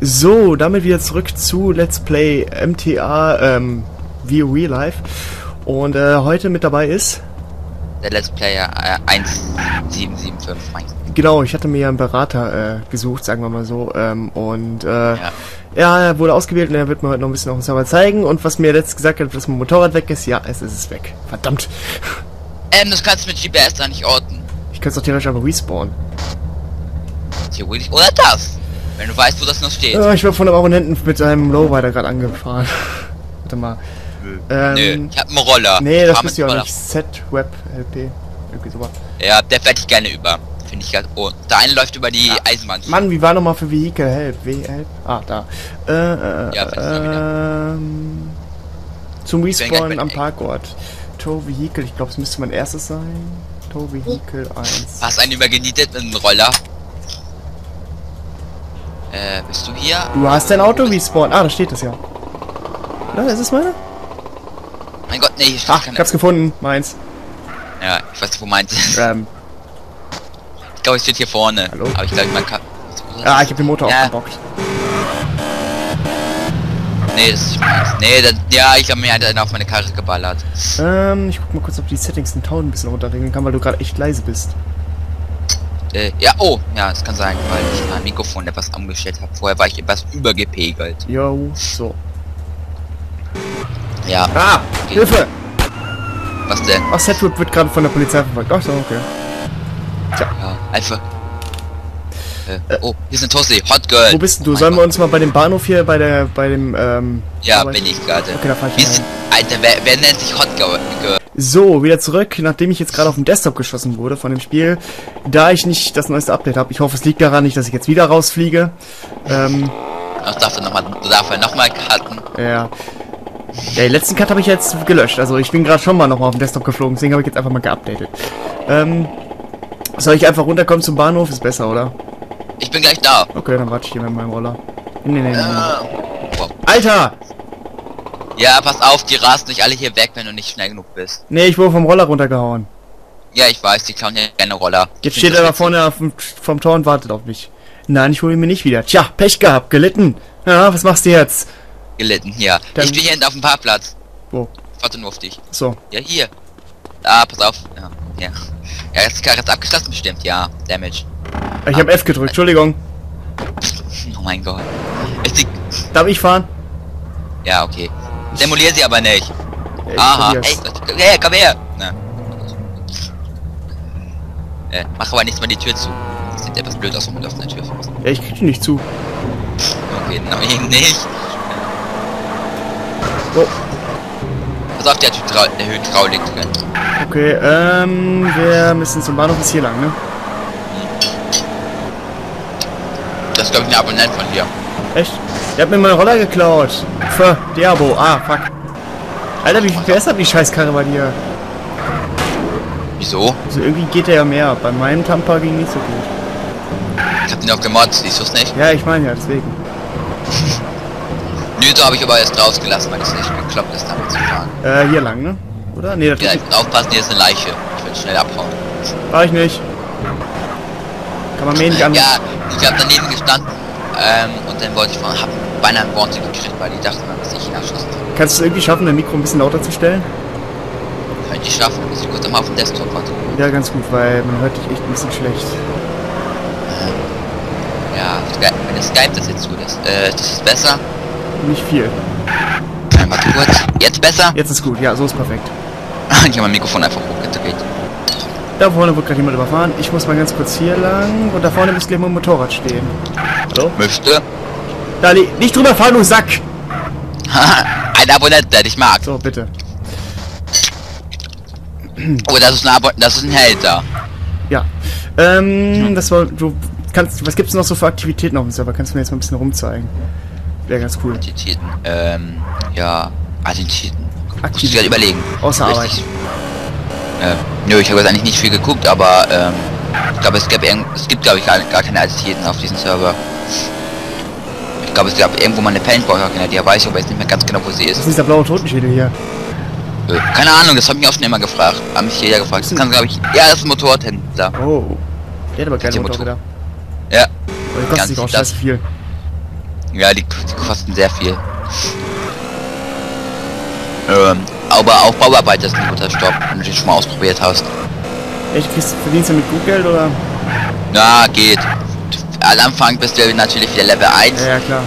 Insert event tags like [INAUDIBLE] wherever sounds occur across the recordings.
So, damit wieder zurück zu Let's Play MTA ähm, Real Life. Und äh, heute mit dabei ist. Der Let's Player äh, 1775 meinst du? Genau, ich hatte mir ja einen Berater äh, gesucht, sagen wir mal so. Ähm, und äh, Ja. ja, er wurde ausgewählt und er wird mir heute noch ein bisschen auf dem Server zeigen. Und was mir letztes gesagt hat, dass mein Motorrad weg ist, ja, es ist es weg. Verdammt. Ähm, das kannst du mit GPS da nicht orten. Ich kann es doch theoretisch einfach respawnen. Theoretisch. Oder das. Wenn du weißt, wo das noch steht. Ja, ich war von einem Abonnenten mit einem Lowrider gerade angefahren. [LAUGHS] Warte mal. Ähm, Nö, ich hab einen Roller. Nee, das mit ihr auch nicht. Z-Web LP. Irgendwie sowas. Ja, der fährt ich gerne über. Finde ich ganz. Oh, der eine läuft über die Eisenbahn. Mann, wie war nochmal für Vehicle Help? W-Help? Ah, da. Äh, äh, Ja, wieder. ähm, zum Respawn am. Parkort. Tow Vehicle, ich glaube, es müsste mein erstes sein. Tow Vehicle 1. Hast einen übergenietet mit einem Roller. Äh, bist du hier? Du hast dein Auto respawn. Ah, da steht es ja. Oder? Ist es meine? Mein Gott, nee, hier steht Ach, ich keine. hab's gefunden. Meins. Ja, ich weiß nicht, wo meins ist. Ähm, Ich glaube, es steht hier vorne. Hallo? Aber ich glaube, man kann. ah, ich hab den Motor Ja. aufgebockt. Nee, das ist nicht meins. Nee, das, ja, ich habe mir einen auf meine Karre geballert. Ähm, ich guck mal kurz, ob die Settings den Ton ein bisschen runterregeln kann, weil du gerade echt leise bist. Äh, ja, oh, ja, das kann sein, weil ich mein Mikrofon etwas umgestellt habe. Vorher war ich etwas übergepegelt. Yo, so. Ja, Ah, Hilfe! was denn? Ach, Setwood wird gerade von der Polizei verfolgt. Ach so, okay. Ja, einfach. Äh, oh, hier ist eine Tussi, Hot Girl. Wo bist denn du? Oh Sollen wir Gott. uns mal bei dem Bahnhof hier, bei der, bei dem, ähm... Ja, Arbeit- bin ich gerade. Okay, da fahr ich Alter, wer, wer nennt sich Hot Girl? So, wieder zurück, nachdem ich jetzt gerade auf dem Desktop geschossen wurde von dem Spiel, da ich nicht das neueste Update habe. Ich hoffe, es liegt daran nicht, dass ich jetzt wieder rausfliege. Ähm, Ach, darf er nochmal, darf er nochmal cutten? ja. Ja, den letzten Cut habe ich jetzt gelöscht. Also ich bin gerade schon mal nochmal auf dem Desktop geflogen, deswegen habe ich jetzt einfach mal geupdatet. Ähm, soll ich einfach runterkommen zum Bahnhof? Ist besser, oder? Ich bin gleich da. Okay, dann warte ich hier mit meinem Roller. Nee, nee, nee. Äh. Alter! Ja, pass auf, die rasen nicht alle hier weg, wenn du nicht schnell genug bist. Nee, ich wurde vom Roller runtergehauen. Ja, ich weiß, die klauen ja gerne Roller. Jetzt steht er da vorne auf dem, vom Tor und wartet auf mich. Nein, ich hole ihn mir nicht wieder. Tja, Pech gehabt, gelitten. Ja, was machst du jetzt? Gelitten, hier. Dann- ich bin hier hinten auf dem Parkplatz. Wo? Ich warte nur auf dich. So. Ja, hier. Ah, pass auf. Ja, ja. Ja, jetzt ist die Karre jetzt abgeschlossen bestimmt, ja. Damage. Ich habe F gedrückt, Entschuldigung. [LAUGHS] Oh mein Gott. Ist. Darf ich fahren? Ja, okay. Demolier sie aber nicht. Ich Aha, ey, hey, komm her. Na. Äh, mach aber nicht mal die Tür zu. Das sieht etwas blöd aus, wenn man auf eine Tür fährst. Ja, ich krieg die nicht zu. Okay, nein, [LAUGHS] nicht. Oh, Pass auf, der hat Hydra der Hydraulik drin. okay, ähm, wir müssen zum Bahnhof ist hier lang, ne? Das ist, glaube ich, ein Abonnent von dir. Echt? Der hat mir meinen Roller geklaut. Pfff, Diabo. Ah, fuck. Alter, wie viel PS hat die Scheißkarre bei dir? Wieso? Also irgendwie geht der ja mehr. Bei meinem Tampa ging nicht so gut. Ich hab den auch gemoddet, siehst du es nicht? Ja, ich meine ja, deswegen. Nö, so habe ich aber erst rausgelassen, weil es nicht geklappt ist, damit zu fahren. Äh, hier lang, ne? Oder? Nee, das Ja, muss aufpassen, hier ist eine Leiche. Ich will schnell abhauen. war ich nicht. Kann man mir nicht an. Ja, ich habe daneben gestanden ähm, und dann wollte ich von, hab beinahe einen Born gekriegt, weil die dachten, dass ich ihn erschossen habe. Kannst du es irgendwie schaffen, dein Mikro ein bisschen lauter zu stellen? Könnte ich schaffen, muss ich kurz mal auf dem Desktop warten. Ja, ganz gut, weil man hört dich echt ein bisschen schlecht. Ja, Skype, wenn Skype das jetzt gut ist. Äh, das ist besser. Nicht viel. Warte kurz. Jetzt besser? Jetzt ist gut, ja, so ist perfekt. ich habe mein Mikrofon einfach hochgedreht. Da vorne wird gerade jemand überfahren. Ich muss mal ganz kurz hier lang. Und da vorne müsste gleich mal ein Motorrad stehen. Hallo? Möchte? Da, nicht drüber fahren, du Sack! [LAUGHS] ein Abonnent, der dich mag. So, bitte. Oh, das ist ein Abo das ist ein Hater. Ja. Ähm, das war, du kannst, was gibt's noch so für Aktivitäten auf dem Server? Kannst du mir jetzt mal ein bisschen rumzeigen? Wäre ganz cool. Identitäten. Ähm, ja. Muss ich Aktivitäten. gerade überlegen. Außer Arbeit. Äh, nö, ich habe jetzt eigentlich nicht viel geguckt, aber ähm, ich glaube, es, gab es gibt, glaube ich, gar, gar keine Identitäten auf diesem Server. Ich glaube, es gab irgendwo mal eine Paintball-Arena, die weiß ich aber jetzt nicht mehr ganz genau, wo sie ist. ist dieser blaue Totenschädel hier? Äh, keine Ahnung, das hat mich auch schon immer gefragt. Haben mich jeder gefragt. Das kann, glaube ich, ja, das ist ein Motorradhändler. Oh. Der hat aber keine Motorräder. Ja, Aber Ganz sich auch das- scheiße viel. Ja, die, die kosten sehr viel. Ähm, aber auch Bauarbeiter sind ein guter Stopp, wenn du den schon mal ausprobiert hast. Echt, kriegst, verdienst du mit gut Geld oder? Na, geht. Am Anfang bist du natürlich wieder Level 1. Ja, ja, klar.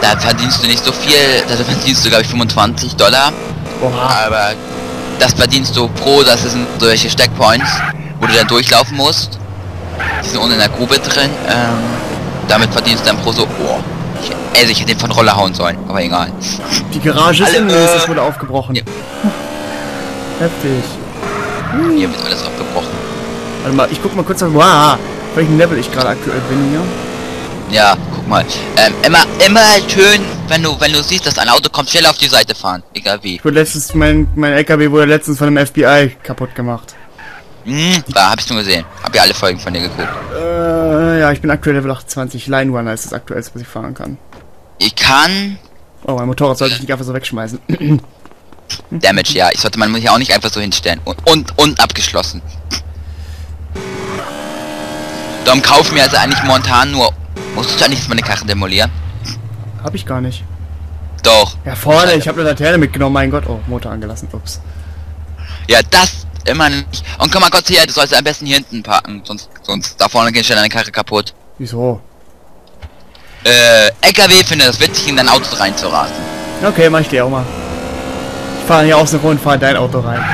Da verdienst du nicht so viel. Da verdienst du, glaube ich, 25 Dollar. Oha. Aber das verdienst du pro, das sind solche Steckpoints, wo du dann durchlaufen musst. Die sind unten in der Grube drin. Ähm, damit verdienst du dann pro so... Oh, ich, also ich hätte den von Roller hauen sollen, aber egal. Die Garage ist Alle, äh, das wurde aufgebrochen. ja. Heftig. Hier wird alles abgebrochen. Warte mal, ich guck mal kurz auf. Wow, welchen Level ich gerade aktuell bin hier. Ja, guck mal. Ähm, immer, immer schön, wenn du, wenn du siehst, dass ein Auto kommt, schnell auf die Seite fahren. Egal wie. Ich wurde letztens, mein, mein LKW wurde letztens von dem FBI kaputt gemacht. Hm, da hab ich nur gesehen. Hab ja alle Folgen von dir geguckt. Äh, ja, ich bin aktuell Level 28. Line Runner ist das aktuellste, was ich fahren kann. Ich kann Oh, mein Motorrad sollte ich nicht einfach so wegschmeißen. [CLEARS THROAT] Damage, ja. Ich sollte man hier auch nicht einfach so hinstellen. Und, und, und abgeschlossen. Darum kaufen wir also eigentlich momentan nur... Musstest du eigentlich meine Karre demolieren? Hab ich gar nicht. Doch. Ja, vorne, ich habe eine Laterne mitgenommen, mein Gott. Oh, Motor angelassen, ups. Ja, das immer nicht. Und komm mal Gott her, du sollst am besten hier hinten parken. Sonst, sonst da vorne geht schnell deine Karre kaputt. Wieso? Äh, LKW findet es witzig, in dein Auto reinzurasen. Okay, mach ich dir auch mal. Ich fahre hier außen rum und fahre in dein Auto rein.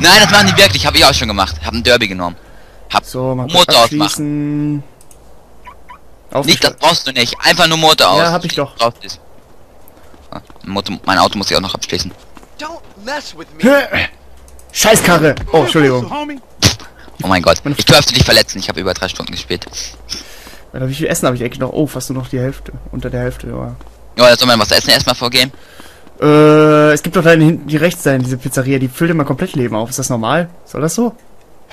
Nein, das machen die wirklich. Habe ich auch schon gemacht. Hab ein Derby genommen. Hab So, Motor ausmachen. Nicht, das brauchst du nicht. Einfach nur Motor aus. Ja, hab ich doch. Brauchst es. Ah, Motor, mein Auto muss ich auch noch abschließen. Don't mess with me. Scheißkarre! Oh, Entschuldigung. Oh mein Gott. Ich dürfte dich verletzen. Ich habe über drei Stunden gespielt. Wie viel Essen habe ich eigentlich noch? Oh, fast nur noch die Hälfte. Unter der Hälfte, ja. Ja, da soll man was essen erstmal vorgehen. Äh, es gibt doch da hinten die rechts sein, diese Pizzeria, die füllt immer komplett Leben auf. Ist das normal? Soll das so?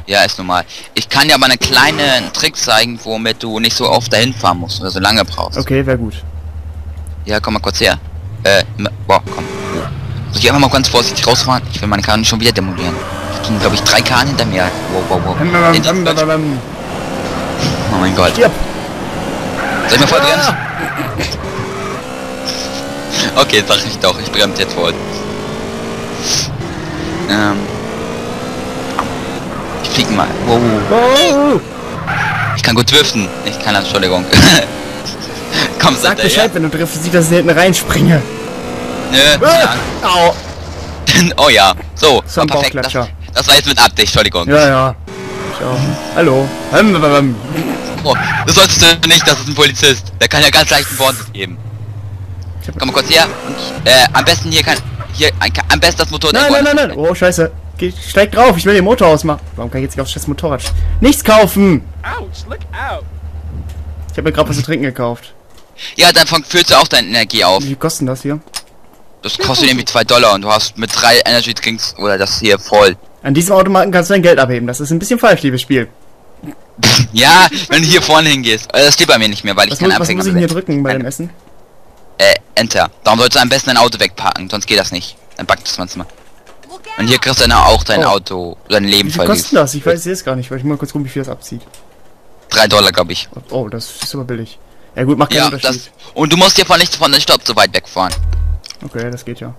Ja, ist normal. Ich kann dir aber einen kleinen Trick zeigen, womit du nicht so oft dahin fahren musst oder so lange brauchst. Okay, wäre gut. Ja, komm mal kurz her. Äh, boah, komm. Soll ich einfach mal ganz vorsichtig rausfahren? Ich will meine Karren schon wieder demolieren. Ich ging, glaube ich, drei Karren hinter mir. Wow, wow, wow. Oh mein Gott. Soll ich mal voll bremsen? Okay, sag ich doch. Ich bremse jetzt voll. Ähm. Ich flieg mal. Wow. Oh, Ich kann gut driften. Ich kann, Entschuldigung. [LAUGHS] Komm, sag hinterher. Bescheid, wenn du triffst, nicht, dass ich hinten reinspringe. Nö, Ah, au! ja. [LAUGHS] oh ja. So, So war perfekt. Das, das war jetzt mit Abdicht, Entschuldigung. Ja, ja. Ciao. Hallo. Hm, hm, hm. Oh, solltest du nicht, das ist ein Polizist. Der kann ja ganz leicht einen Warnsitz geben. Ich Komm mal kurz her. Und, äh, am besten hier kann... Hier, ein, am besten das Motor... Nein, nein, nein, nein. Oh, scheiße. Geh, steig drauf, ich will den Motor ausmachen. Warum kann ich jetzt nicht aufs scheiß Motorrad? Nichts kaufen! Ouch, look out. Ich habe mir gerade was zu trinken gekauft. Ja, dann füllst du auch deine Energie auf. Wie viel kosten das hier? Das kostet irgendwie 2 Dollar und du hast mit drei Energy Drinks oder das hier voll. An diesem Automaten kannst du dein Geld abheben. Das ist ein bisschen falsch, liebes Spiel. [LAUGHS] Ja, wenn du hier vorne hingehst. Äh, Das steht bei mir nicht mehr, weil ich Was, keinen muss, was Anfänger muss ich hier drücken bei dem Essen? Äh, Enter. Darum sollst du am besten dein Auto wegparken, sonst geht das nicht. Dann backt das manchmal. Und hier kriegst du dann auch dein Oh. Auto, dein Leben Wie viel kostet das? Ich weiß es gar nicht, weil ich mal kurz gucken, wie viel das abzieht. 3 Dollar, glaube ich. Oh, das ist aber billig. Ja gut, macht keinen Ja, Unterschied. das. Und du musst dir von nicht von der Stopp so weit wegfahren. Okay, das geht ja.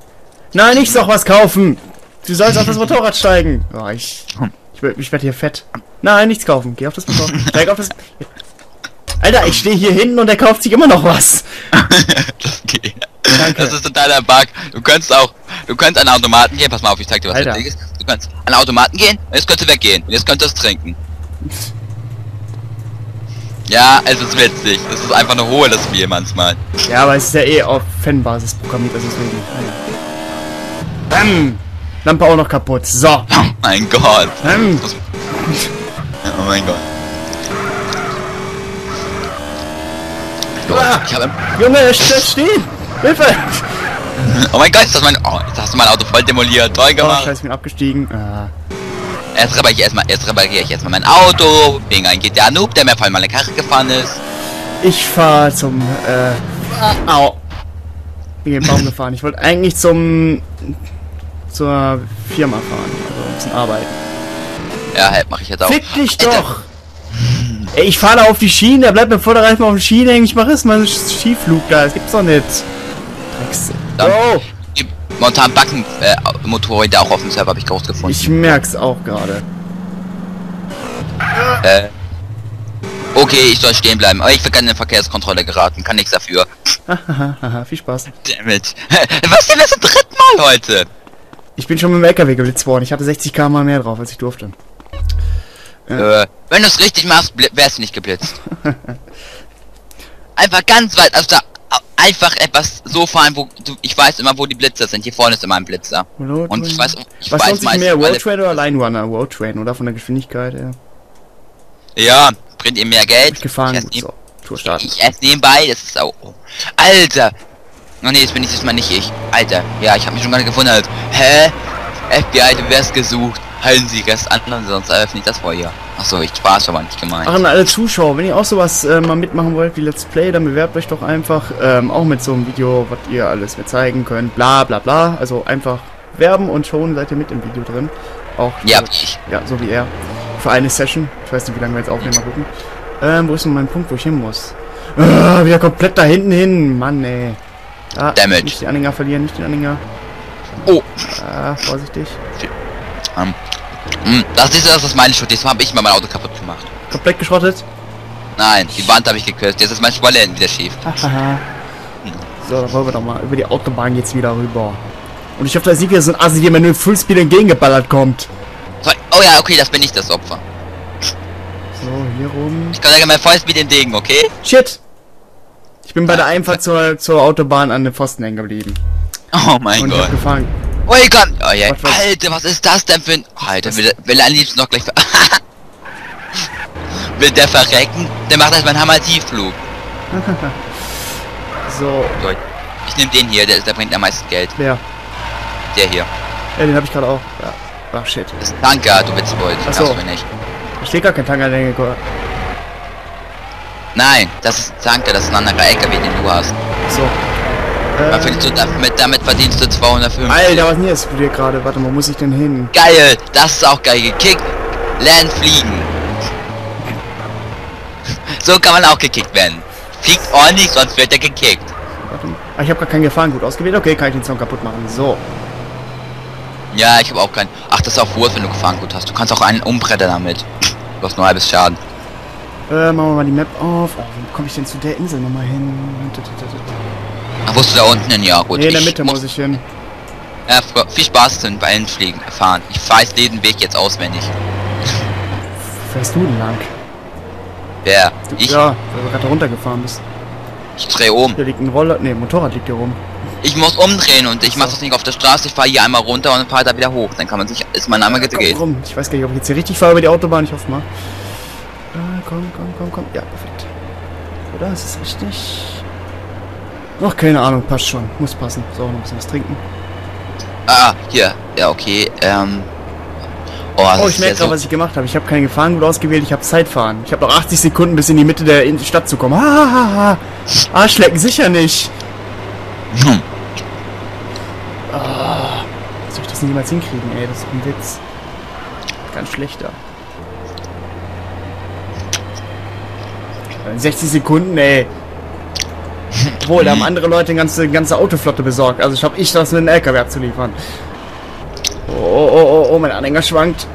Nein, ich soll was kaufen! Du sollst auf das Motorrad steigen! Oh, ich. Ich, werd- ich werde hier fett. Nein, nichts kaufen. Geh auf das Motorrad. [LAUGHS] Steig auf das. Alter, ich stehe hier hinten und der kauft sich immer noch was. das geht. Danke. Das ist totaler Bug. Du kannst auch, du kannst an Automaten gehen, pass mal auf, ich zeig dir was Alter. Witziges. Du kannst an Automaten gehen und jetzt könntest du weggehen. Und jetzt könntest du es trinken. Ja, es ist witzig. Es ist einfach eine hohe das Spiel manchmal. Ja, aber es ist ja eh auf Fanbasis programmiert, also deswegen. Naja. Bam! Lampe auch noch kaputt. So. Oh mein Gott. Bam! Das, oh mein Gott. Ah. habe Junge, er stehen! Hilfe! Oh mein Gott, ist das mein. Oh, jetzt hast du mein Auto voll demoliert. Toll Oh, gemacht. scheiße, ich bin abgestiegen. Ah. Jetzt repariere ich erstmal, jetzt repariere ich erstmal mein Auto, wegen ein GTA Noob, der mir voll meine Karre gefahren ist. Ich fahr zum, äh, au. Bin den Baum [LAUGHS] gefahren. Ich wollte eigentlich zum, zur Firma fahren. Also ein bisschen arbeiten. Ja, halt, mache ich jetzt auch. Fick dich Alter. doch! Ey, ich fahre da auf die Schiene, da bleibt mir vor der Reifen auf den Schienen hängen. Ich mache jetzt mal einen Skiflug da. Das gibt's doch nicht. Drecks. Oh, Momentan backen äh, Motorräder auch auf dem Server, habe ich rausgefunden. ich merk's auch gerade. Äh, okay, ich soll stehen bleiben, aber ich bin in eine Verkehrskontrolle geraten, kann nichts dafür. Hahaha, [LAUGHS] viel Spaß. Dammit. [LAUGHS] Was denn das zum dritten Mal heute? Ich bin schon mit dem LKW geblitzt worden. Ich hatte 60 km mehr drauf, als ich durfte. Äh, wenn du es richtig machst, wärst du nicht geblitzt. [LAUGHS] einfach ganz weit, also da einfach etwas so fahren, wo du, ich weiß immer, wo die Blitzer sind. Hier vorne ist immer ein Blitzer. Road Und ich weiß, ich Was weiß meistens mehr, Road Train oder Line Runner? Road Train, oder? Von der Geschwindigkeit her. Ja, bringt ihr mehr Geld. Gefahren, ich gut, so. Tour ich esse nebenbei, das ist auch. Oh. Alter! Oh nee, jetzt bin ich diesmal nicht ich. Alter, ja, ich habe mich schon gerade gewundert. Hä? FBI, du wärst gesucht. Halten Sie Rest an, sonst eröffne ich das Feuer. Achso, ich Spaß aber nicht gemeint. Ach, an alle Zuschauer, wenn ihr auch sowas äh, mal mitmachen wollt wie Let's Play, dann bewerbt euch doch einfach ähm, auch mit so einem Video, was ihr alles mir zeigen könnt, bla bla bla. Also einfach werben und schon seid ihr mit im Video drin. Auch Ja, so, ich. ja, so wie er. Für eine Session. Ich weiß nicht, wie lange wir jetzt aufnehmen, mal gucken. Ähm, wo ist denn mein Punkt, wo ich hin muss? Ah, wieder komplett da hinten hin. Mann, ey. Ah, Damage. Nicht den Anhänger verlieren, nicht den Anhänger. Oh. Ah, vorsichtig. Ähm, mh, das ist das, was meine Schuld ist. habe ich mal mein Auto kaputt gemacht. Komplett geschrottet. Nein, die Wand habe ich gekürzt. Jetzt ist mein Spoiler wieder schief. So, dann wollen wir doch mal. Über die Autobahn geht's wieder rüber. Und ich hoffe, da ist nicht wieder so ein Assi, der mir nur Fullspeed entgegengeballert kommt. Oh ja, okay, das bin ich das Opfer. So, hier rum. Ich kann sagen, mein Vollspeed entgegen, okay? Shit! Ich bin bei der Einfahrt zur, zur Autobahn an den Pfosten hängen geblieben. Oh mein Und ich Gott. hab gefahren. Oh, ich kann. Oh ja. Was, was? Alter, was ist das denn für ein. Alter, will, will er am liebsten noch gleich [LAUGHS] Will der verrecken? Der macht erstmal einen Hammer-Tiefflug. [LAUGHS] So, So, ich nehme den hier, der, der bringt am meisten Geld. wer? Der hier. Ja, den habe ich gerade auch. Ja. Ach shit. Das ist ein Tanker, du Witzbold. Ach so. Darfst du nicht. Da steht gar kein Tanker, der Nein, das ist ein Tanker, das ist ein anderer LKW, den du hast. So. Verdienst du damit, damit verdienst du 205. Alter, was ist denn explodiert gerade? Warte mal, wo muss ich denn hin? Geil, das ist auch geil gekickt. Lernen fliegen. So kann man auch gekickt werden. Fliegt ordentlich, sonst wird er gekickt. Ah, ich habe gar kein Gefahrengut ausgewählt. Okay, kann ich den Song kaputt machen. So. Ja, ich habe auch keinen. Ach, das ist auch Wurst, wenn du Gefahrengut hast. Du kannst auch einen umbrettern damit. Du hast nur halbes Schaden. Äh, machen wir mal die Map auf. Oh, wie komme ich denn zu der Insel nochmal hin? Ach, wusstest du da unten hin? Ja, gut. Nee, in der Mitte muss ich hin. Ja, f- viel Spaß zum beim Fliegen fahren. Ich weiß den Weg jetzt auswendig. Fährst du denn lang? Wer? Du, Ich? Ja, weil du gerade runtergefahren bist. Ich drehe um. Hier liegt ein Roller. Ne, Motorrad liegt hier rum. Ich muss umdrehen und ich mache das nicht auf der Straße. Ich fahre hier einmal runter und fahre da wieder hoch. Dann kann man sich, ist man einmal gedreht. Komm rum. Ich weiß gar nicht, ob ich jetzt hier richtig fahre über die Autobahn. Ich hoffe mal. Ah, komm, komm, komm, komm. Ja, perfekt. Oder? Ist es richtig? Ach, keine Ahnung. Passt schon. Muss passen. So, noch ein bisschen was trinken. Ah, hier. Ja, okay. Ähm. Oh, Oh, ich merke gerade, so. was ich gemacht habe. Ich habe kein Gefahrengut ausgewählt. Ich habe Zeitfahren. Ich habe noch 80 Sekunden, bis in die Mitte der Stadt zu kommen. Ha, ha, ha. Arschlecken sicher nicht. Hm. Wie soll ich das denn jemals hinkriegen, ey? Das ist ein Witz. Ganz schlechter. 60 Sekunden, ey. Obwohl, da haben andere Leute eine ganze, ganze Autoflotte besorgt. Also schaffe ich das mit einem LKW abzuliefern. Oh, oh, oh, oh, oh, mein Anhänger schwankt.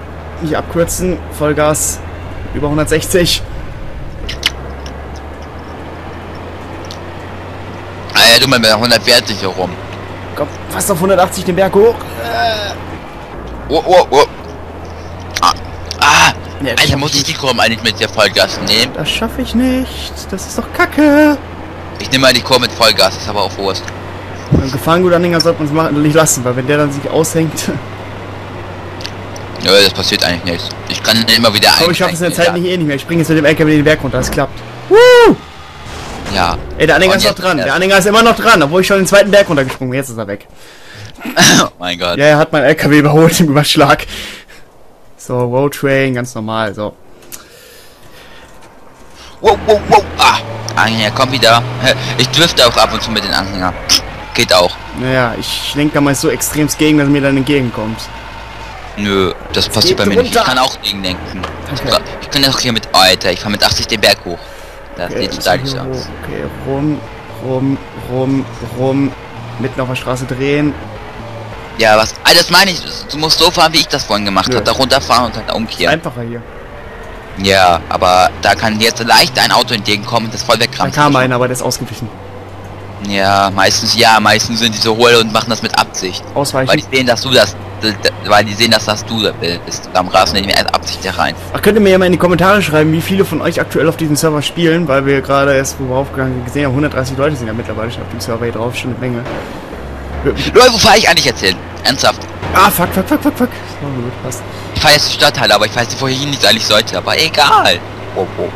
Nicht abkürzen. Vollgas. Über 160. Ah, ja, du mal mit 140 hier rum. Komm, fast auf 180 den Berg hoch. Oh, oh, oh. Ah. Ah. Ja, Alter, muss ich ich die Kurve eigentlich mit der Vollgas nehmen? Das schaffe ich nicht. Das ist doch kacke. Ich nehme mal die Kurve mit Vollgas, ist aber auch Wurst. Beim Gefahrengutanhänger sollte man es machen, nicht lassen, weil wenn der dann sich aushängt. Nö, das passiert eigentlich nichts. Ich kann immer wieder Aber ich schaffe es in der Zeit ja. nicht eh nicht mehr. Ich springe jetzt mit dem LKW den Berg runter. Das klappt. Woo! Ja. Ey, der Anhänger ist noch dran. ja. Der Anhänger ist immer noch dran, obwohl ich schon den zweiten Berg runtergesprungen bin. Jetzt ist er weg. [LAUGHS] oh mein Gott. Ja, er hat mein LKW überholt im Überschlag. So, Road Train, ganz normal. So. Wow, wow, wow. Ah. Anhänger, komm wieder. Ich drifte auch ab und zu mit den Anhänger. Geht auch. Naja, ich lenke da mal so extremst gegen, dass mir dann entgegenkommt. Nö, das passiert bei mir nicht. Ich kann auch gegenlenken. Ich, Okay. kann- ich kann auch hier mit, Alter, ich fahr mit 80 den Berg hoch. Das Okay, sieht stylisch wir hier aus. Okay, rum, rum, rum, rum. Mitten auf der Straße drehen. Ja, was, ah, das meine ich, du musst so fahren, wie ich das vorhin gemacht habe. Da runterfahren und dann umkehren. Einfacher hier. Ja, aber da kann jetzt leicht ein Auto entgegenkommen das voll Da wegrammen. kam einer, aber der ist ausgewichen. Ja, meistens ja, meistens sind die so hohl und machen das mit Absicht. Weil Ausweichen. die sehen, dass du das, weil die sehen, dass das du da bist. Da rasen die mit Absicht da rein. Ach, könnt ihr mir ja mal in die Kommentare schreiben, wie viele von euch aktuell auf diesem Server spielen, weil wir gerade erst, wo wir aufgegangen sind, gesehen haben, 130 Leute sind ja mittlerweile schon auf dem Server hier drauf, schon eine Menge. Leute, wo fahre ich eigentlich jetzt hin? Ernsthaft. Ah, fuck, fuck, fuck, fuck, fuck. So gut, passt. Ich fahre jetzt die Stadtteile, aber ich weiß nicht, wohin ich eigentlich sollte. Aber egal. Oh, oh.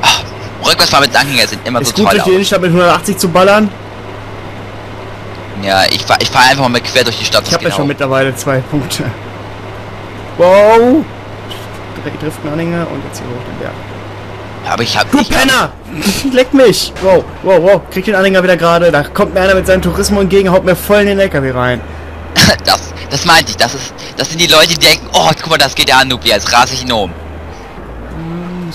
Ach, Rückwärtsfahren mit Anhänger sind immer Ist so gut, toll durch die. Innenstadt mit 180 zu ballern. Ja, ich fahr, ich fahr einfach mal quer durch die Stadt. Ich habe ja schon mittlerweile zwei Punkte. Wow. Direkt driften Anhänger und jetzt hier hoch den Berg. Aber ich hab Du ich hab- Penner! [LAUGHS] Leck mich! Wow, wow, wow. Krieg den Anhänger wieder gerade. Da kommt mir einer mit seinem Tourismus entgegen, haut mir voll in den LKW rein. [LAUGHS] Das, das meinte ich. Das ist, das sind die Leute, die denken, oh, guck mal, das geht ja an, Nubi, jetzt rase ich ihn um. Hm?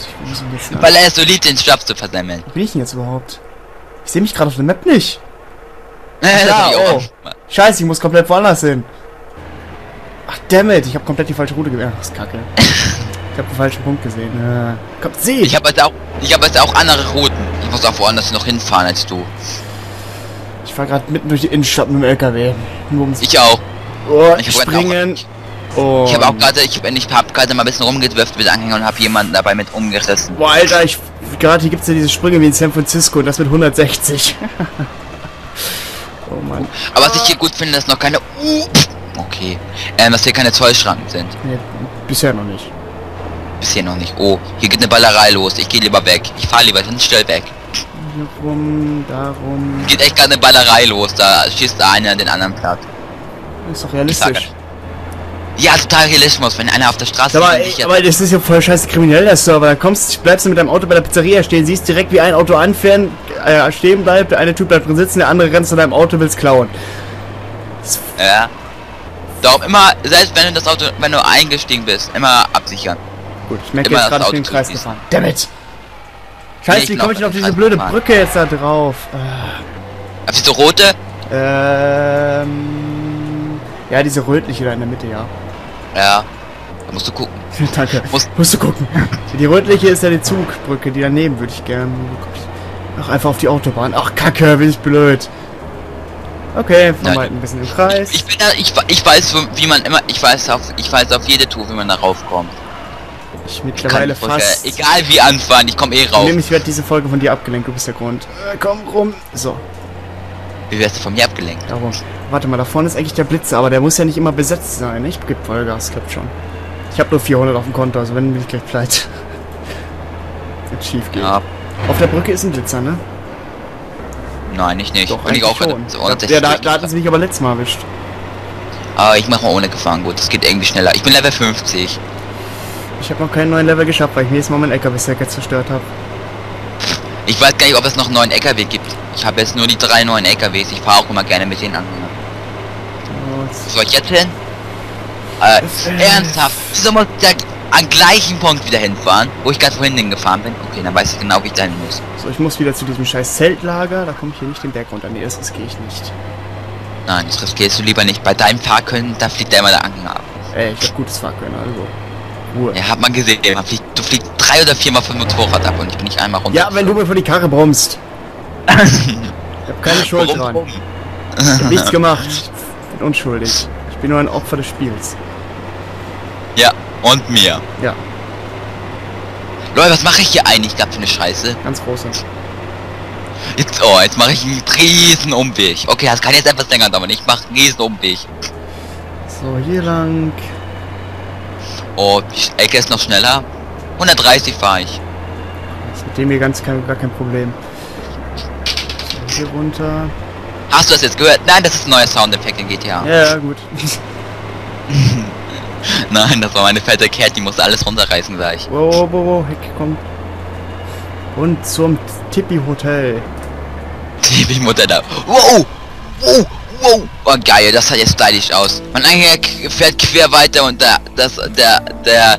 Weil er es so liebt, den Stab zu versemmeln. Wo bin ich denn jetzt überhaupt? Ich sehe mich gerade auf der Map nicht. Äh, [LAUGHS] Ja, hab oh. Scheiße, ich muss komplett woanders hin. Ach, dammit, ich habe komplett die falsche Route gewählt. Ach, das ist kacke. Ich habe den falschen Punkt gesehen. Ja. Komm, sieh! Ich habe jetzt auch, ich habe jetzt auch andere Routen. Ich muss auch woanders noch hinfahren als du. Ich fahr gerade mitten durch die Innenstadt mit dem LKW. Ich auch. Oh, Ich springen. auch- Ich habe auch gerade, ich habe ich hab gerade mal ein bisschen rumgedwirft mit Anhänger und habe jemanden dabei mit umgerissen. Boah, Alter, ich. Gerade hier gibt's ja diese Sprünge wie in San Francisco und das mit 160. [LAUGHS] oh Mann. Aber was ich hier gut finde, ist noch keine. Uh, okay. Ähm, dass hier keine Zollschranken sind. Nee, bisher noch nicht. Bisher noch nicht. Oh, hier geht eine Ballerei los. Ich gehe lieber weg. Ich fahre lieber hin, schnell weg. Hier rum, darum. Geht echt gerade eine Ballerei los. Da schießt der eine den anderen platt. Ist doch realistisch. Ja, total Realismus. Wenn einer auf der Straße Aber, ey, aber das ist ja voll scheiße kriminell, der Server. Da kommst, bleibst du mit deinem Auto bei der Pizzeria stehen, siehst direkt, wie ein Auto anfährt, äh, stehen bleibt, der eine Typ bleibt drin sitzen, der andere rennt zu deinem Auto, will's klauen. Ja. Darum immer, selbst wenn du das Auto, wenn du eingestiegen bist, immer absichern. Gut, ich merke Immer jetzt gerade, ich bin im Kreis gefahren. Dammit! Scheiße, ich wie komme ich denn auf diese Kreis blöde gefahren. Brücke jetzt da drauf? Auf diese rote? Äh, Ähm. Ja, diese rötliche da in der Mitte, ja. Ja. Da musst du gucken. [LAUGHS] Danke. Muss- Musst du gucken. Die rötliche ist ja die Zugbrücke, die daneben würde ich gerne. Ach, einfach auf die Autobahn. Ach, Kacke, bin ich blöd. Okay, wir halt ein bisschen im Kreis. Ich bin da, ich, ich weiß, wie man immer, ich weiß auf, ich weiß auf jede Tour, wie man da raufkommt. Ich mittlerweile ich fast. Egal wie anfahren, ich komme eh rauf. Nämlich, ich werde diese Folge von dir abgelenkt, du bist der Grund. Äh, komm rum. So, Wie wärst du von mir abgelenkt? darum. Warte mal, da vorne ist eigentlich der Blitzer, aber der muss ja nicht immer besetzt sein. Ich gebe Vollgas, klappt schon. Ich habe nur 400 auf dem Konto, also wenn bin ich gleich pleite. [LAUGHS] Wird schief gehen. Ja, Auf der Brücke ist ein Blitzer, ne? nein, ich nicht. Doch, Und ich auch schon. so Ja, 160 ja, da, da hatten sie mich aber letztes Mal erwischt. Aber ich mache mal ohne gefahren, gut, das geht irgendwie schneller. Ich bin Level 50. Ich habe noch keinen neuen Level geschafft, weil ich mir jetzt mal meinen LKW-Stack jetzt zerstört habe. Ich weiß gar nicht, ob es noch einen neuen LKW gibt. Ich habe jetzt nur die drei neuen LKWs. Ich fahre auch immer gerne mit denen an. Wo soll ich jetzt hin? Äh, ernsthaft? Wieso muss ich am gleichen Punkt wieder hinfahren, wo ich ganz vorhin hingefahren bin? Okay, dann weiß ich genau, wie ich dahin muss. So, ich muss wieder zu diesem scheiß Zeltlager. Da komme ich hier nicht den Berg runter. Nee, das riskiere ich nicht. Nein, das riskierst du lieber nicht. Bei deinem Fahrkönnen, da fliegt der immer der Anhänger ab. Ey, ich habe gutes Fahrkönnen, also. Ruhe. Ja, hat man gesehen. Man fliegt, du fliegst drei oder viermal vom Motorrad ab und ich bin nicht einmal runter. Ja, wenn du mir vor die Karre brummst. [LAUGHS] Ich habe keine Schuld Warum? dran. Ich hab nichts [LAUGHS] gemacht. Ich bin unschuldig. Ich bin nur ein Opfer des Spiels. Ja, und mir. Ja, Leute, was mache ich hier eigentlich gerade für eine Scheiße? ganz große. Jetzt, oh, jetzt mache ich einen riesen Umweg. Okay, das kann jetzt etwas länger dauern. Ich mache einen riesen Umweg. So, hier lang. Oh, die Ecke ist noch schneller. 130 fahre ich. Ist mit dem hier ganz kein, gar kein Problem. So, hier runter. Hast du das jetzt gehört? Nein, das ist ein neuer Soundeffekt in GTA. Ja, gut. [LAUGHS] Nein, das war meine fette Cat, die musste alles runterreißen gleich. Wow, wow, wow, wow, Heck kommt. Und zum Tippi Hotel. Die Mutter da. Wow! Wow! Wow, oh geil, das sah jetzt stylisch aus. K- fährt quer weiter und der, das, der, der,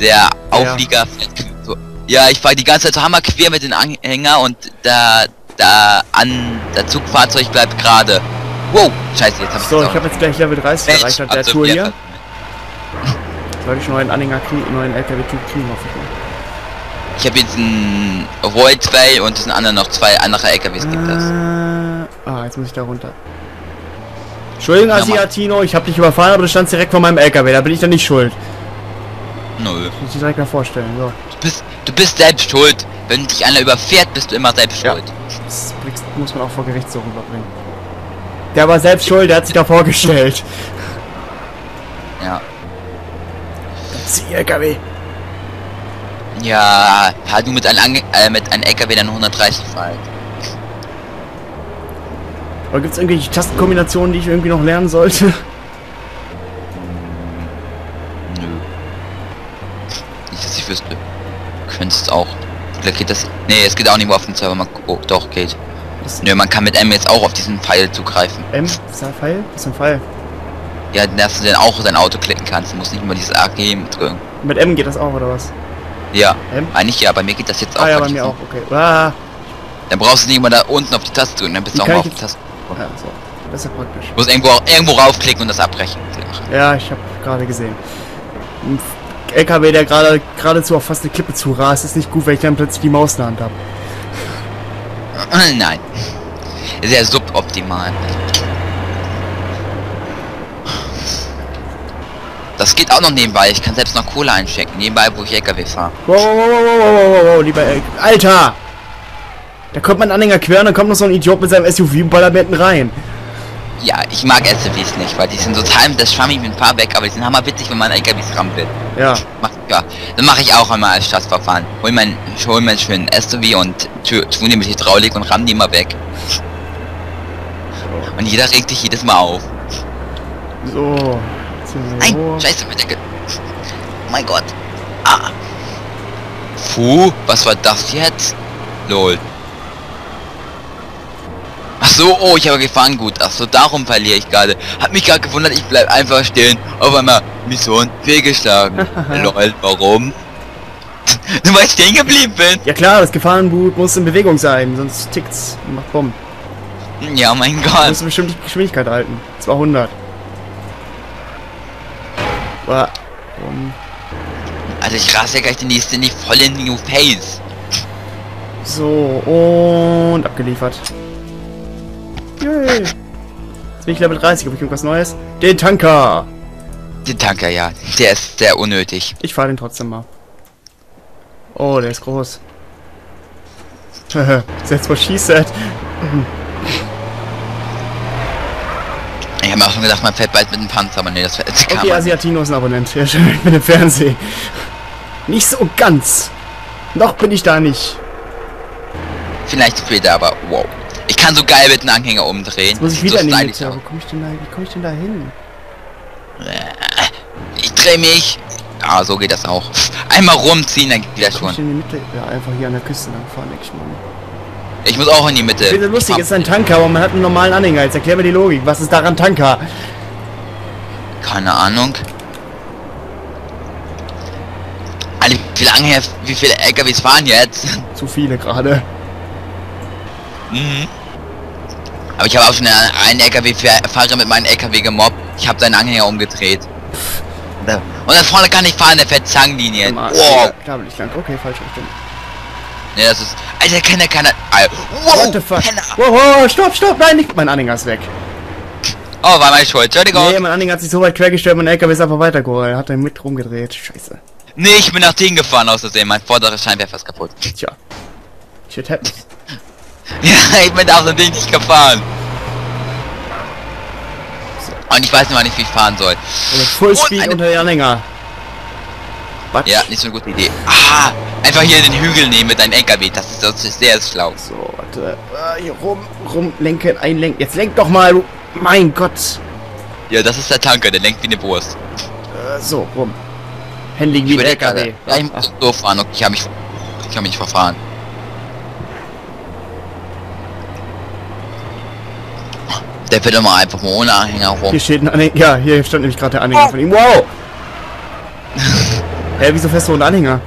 der Auflieger qu- so. Ja, ich fahre die ganze Zeit so hammer quer mit den Anhänger und der, der an, der Zugfahrzeug bleibt gerade. Wow, scheiße, jetzt hab ich So, ich habe jetzt gleich Level 30 erreicht nach der Also, Tour ja, hier. Sollte ich noch einen Anhänger kriegen, neuen LKW-Typ kriegen, hoffe ich mal. Ich habe jetzt einen Rolltrail und diesen anderen noch zwei andere LKWs gibt es. Äh, ah, jetzt muss ich da runter. Entschuldigung, Ja. Asiatino, ich habe dich überfahren, aber du standst direkt vor meinem LKW, da bin ich dann nicht schuld. Nö. Muss ich dir direkt mal vorstellen, so. Du bist, du bist selbst schuld. Wenn dich einer überfährt, bist du immer selbst Ja. schuld. Das blickst- muss man auch vor Gericht so rüberbringen. Der war selbst schuld, der hat sich da vorgestellt. [LAUGHS] Ja. Sie LKW. Ja, ja, du mit einem, Ange äh, mit einem LKW dann 130 fahren. Aber gibt's irgendwelche Tastenkombinationen, die ich irgendwie noch lernen sollte? Nö. Nicht, dass ich wüsste. Du könntest auch. Vielleicht geht das. Nee, es geht auch nicht mehr auf den Server. Man, oh, doch, geht. Was- Nö, man kann mit M jetzt auch auf diesen Pfeil zugreifen. M? Ist da ein Pfeil? Ist ein Pfeil? Ja, dass du dann auch dein Auto klicken kannst. Du musst nicht immer dieses AG drücken. Mit M geht das auch, oder was? Ja, M? eigentlich ja, bei mir geht das jetzt auch. Ah ja, bei mir auch, okay. Ah, Dann brauchst du nicht immer da unten auf die Taste drücken, dann bist Wie du auch mal auf die Taste. ja, so. Das ist ja praktisch. Du musst irgendwo, irgendwo raufklicken und das abbrechen. Ja, ich habe gerade gesehen. LKW, der gerade geradezu auf fast eine Klippe zu rast, ist nicht gut, wenn ich dann plötzlich die Maus in der Hand habe. Nein. Sehr suboptimal. Das geht auch noch nebenbei. Ich kann selbst noch Kohle einstecken. Nebenbei, wo ich LKW fahre. Wow, wow, wow, wow, wow, lieber Alter! Da kommt mein Anhänger quer und dann kommt noch so ein Idiot mit seinem SUV und ballert mitten rein. Ja, ich mag SUVs nicht, weil die sind total, das schwamm ich mit ein paar weg, aber die sind hammerwitzig, wenn man LKWs rampelt. Ja. Mach, ja, dann mache ich auch einmal als Stadtverfahren. Hol mein, hol mein schönen SUV und tu, tu die mit Hydraulik und ramm die mal weg. Und jeder regt dich jedes Mal auf. So. Nein, so. scheiße mit der Oh mein Gott. Ah. Puh, was war das jetzt? Lol. So, oh, ich habe gefahren gut. Ach so, darum verliere ich gerade. Hat mich gerade gewundert, ich bleib einfach stehen. Auf einmal Mission fehlgeschlagen. [LAUGHS] Lol, warum? [LAUGHS] Nur weil ich stehen geblieben bin. Ja klar, das Gefahrenboot muss in Bewegung sein, sonst tickt's und macht Bomben. Ja, mein Du Gott. musst bestimmt die Geschwindigkeit halten. 200. Boah. Um, Also ich raste ja gleich die nächste nicht voll in New Face. so, und abgeliefert. Yay. Jetzt bin ich Level 30, habe ich irgendwas Neues? Den Tanker! Den Tanker, ja. Der ist sehr unnötig. Ich fahre den trotzdem mal. Oh, der ist groß. That's what she said. Ich habe mir auch schon gedacht, man fährt bald mit dem Panzer, aber nee, das, das kann Okay, Asiatino ist ein Abonnent. [LAUGHS] Ja, schön, bin im Fernsehen. Nicht so ganz. Noch bin ich da nicht. Vielleicht später, aber wow. Ich kann so geil mit dem Anhänger umdrehen. Jetzt muss ich wieder sieht in so die. Wo komme ich denn da, wie komme ich denn da hin? Ich dreh mich. Ah, so geht das auch. [LAUGHS] Einmal rumziehen, dann geht das Komm ich schon. in die Mitte? Ja, einfach hier an der Küste lang fahren, denke ich muss auch in die Mitte. Ich finde lustig, ist ein Tanker, aber man hat einen normalen Anhänger. Jetzt erklär mir die Logik. Was ist daran Tanker? Keine Ahnung. Alle, wie viele Anhänger, wie viele LKWs fahren jetzt? Zu viele gerade. Mhm. Aber ich habe auch schon einen LKW-Fahrer mit meinem LKW gemobbt. Ich habe seinen Anhänger umgedreht. Und da und da vorne kann ich fahren, der fährt Zangenlinien. Wow. Da will ich lang. Okay, falsche Richtung. Ne, das ist. Alter, kenner, keiner. Wow, What the fuck? Penner. Wow, wow, stopp, stopp, nein, nicht. Mein Anhänger ist weg. Oh, war meine Schuld. Entschuldigung. Nee, mein Anhänger hat sich so weit quergestellt, mein LKW ist einfach weitergeholt. Er hat dann mit rumgedreht. Scheiße. Nee, ich bin nach denen gefahren aus Versehen. Mein vorderer Scheinwerfer ist kaputt. Tja. Shit happens. [LAUGHS] [LAUGHS] Ja, ich bin auf dem Ding nicht gefahren. Und ich weiß noch nicht, wie ich fahren soll. Mit Fullspeed eine- unter den Anhänger. Batsch. Ja, nicht so eine gute Idee. Ah, einfach hier den Hügel nehmen mit deinem LKW. Das ist, das ist sehr schlau. So, warte. Ah, hier rum, rum, lenken, einlenken. Jetzt lenk doch mal, du. Mein Gott. Ja, das ist der Tanker, der lenkt wie eine Wurst. Äh, so, rum. Handling wie ein LKW. Ja, ich muss so fahren. Okay, ich habe mich, ich habe mich verfahren. Der fährt immer einfach mal ohne Anhänger rum. Hier steht ein Anhänger. Ja, hier stand nämlich gerade der Anhänger von ihm. Wow! [LAUGHS] Hä, wieso fährst du ohne Anhänger?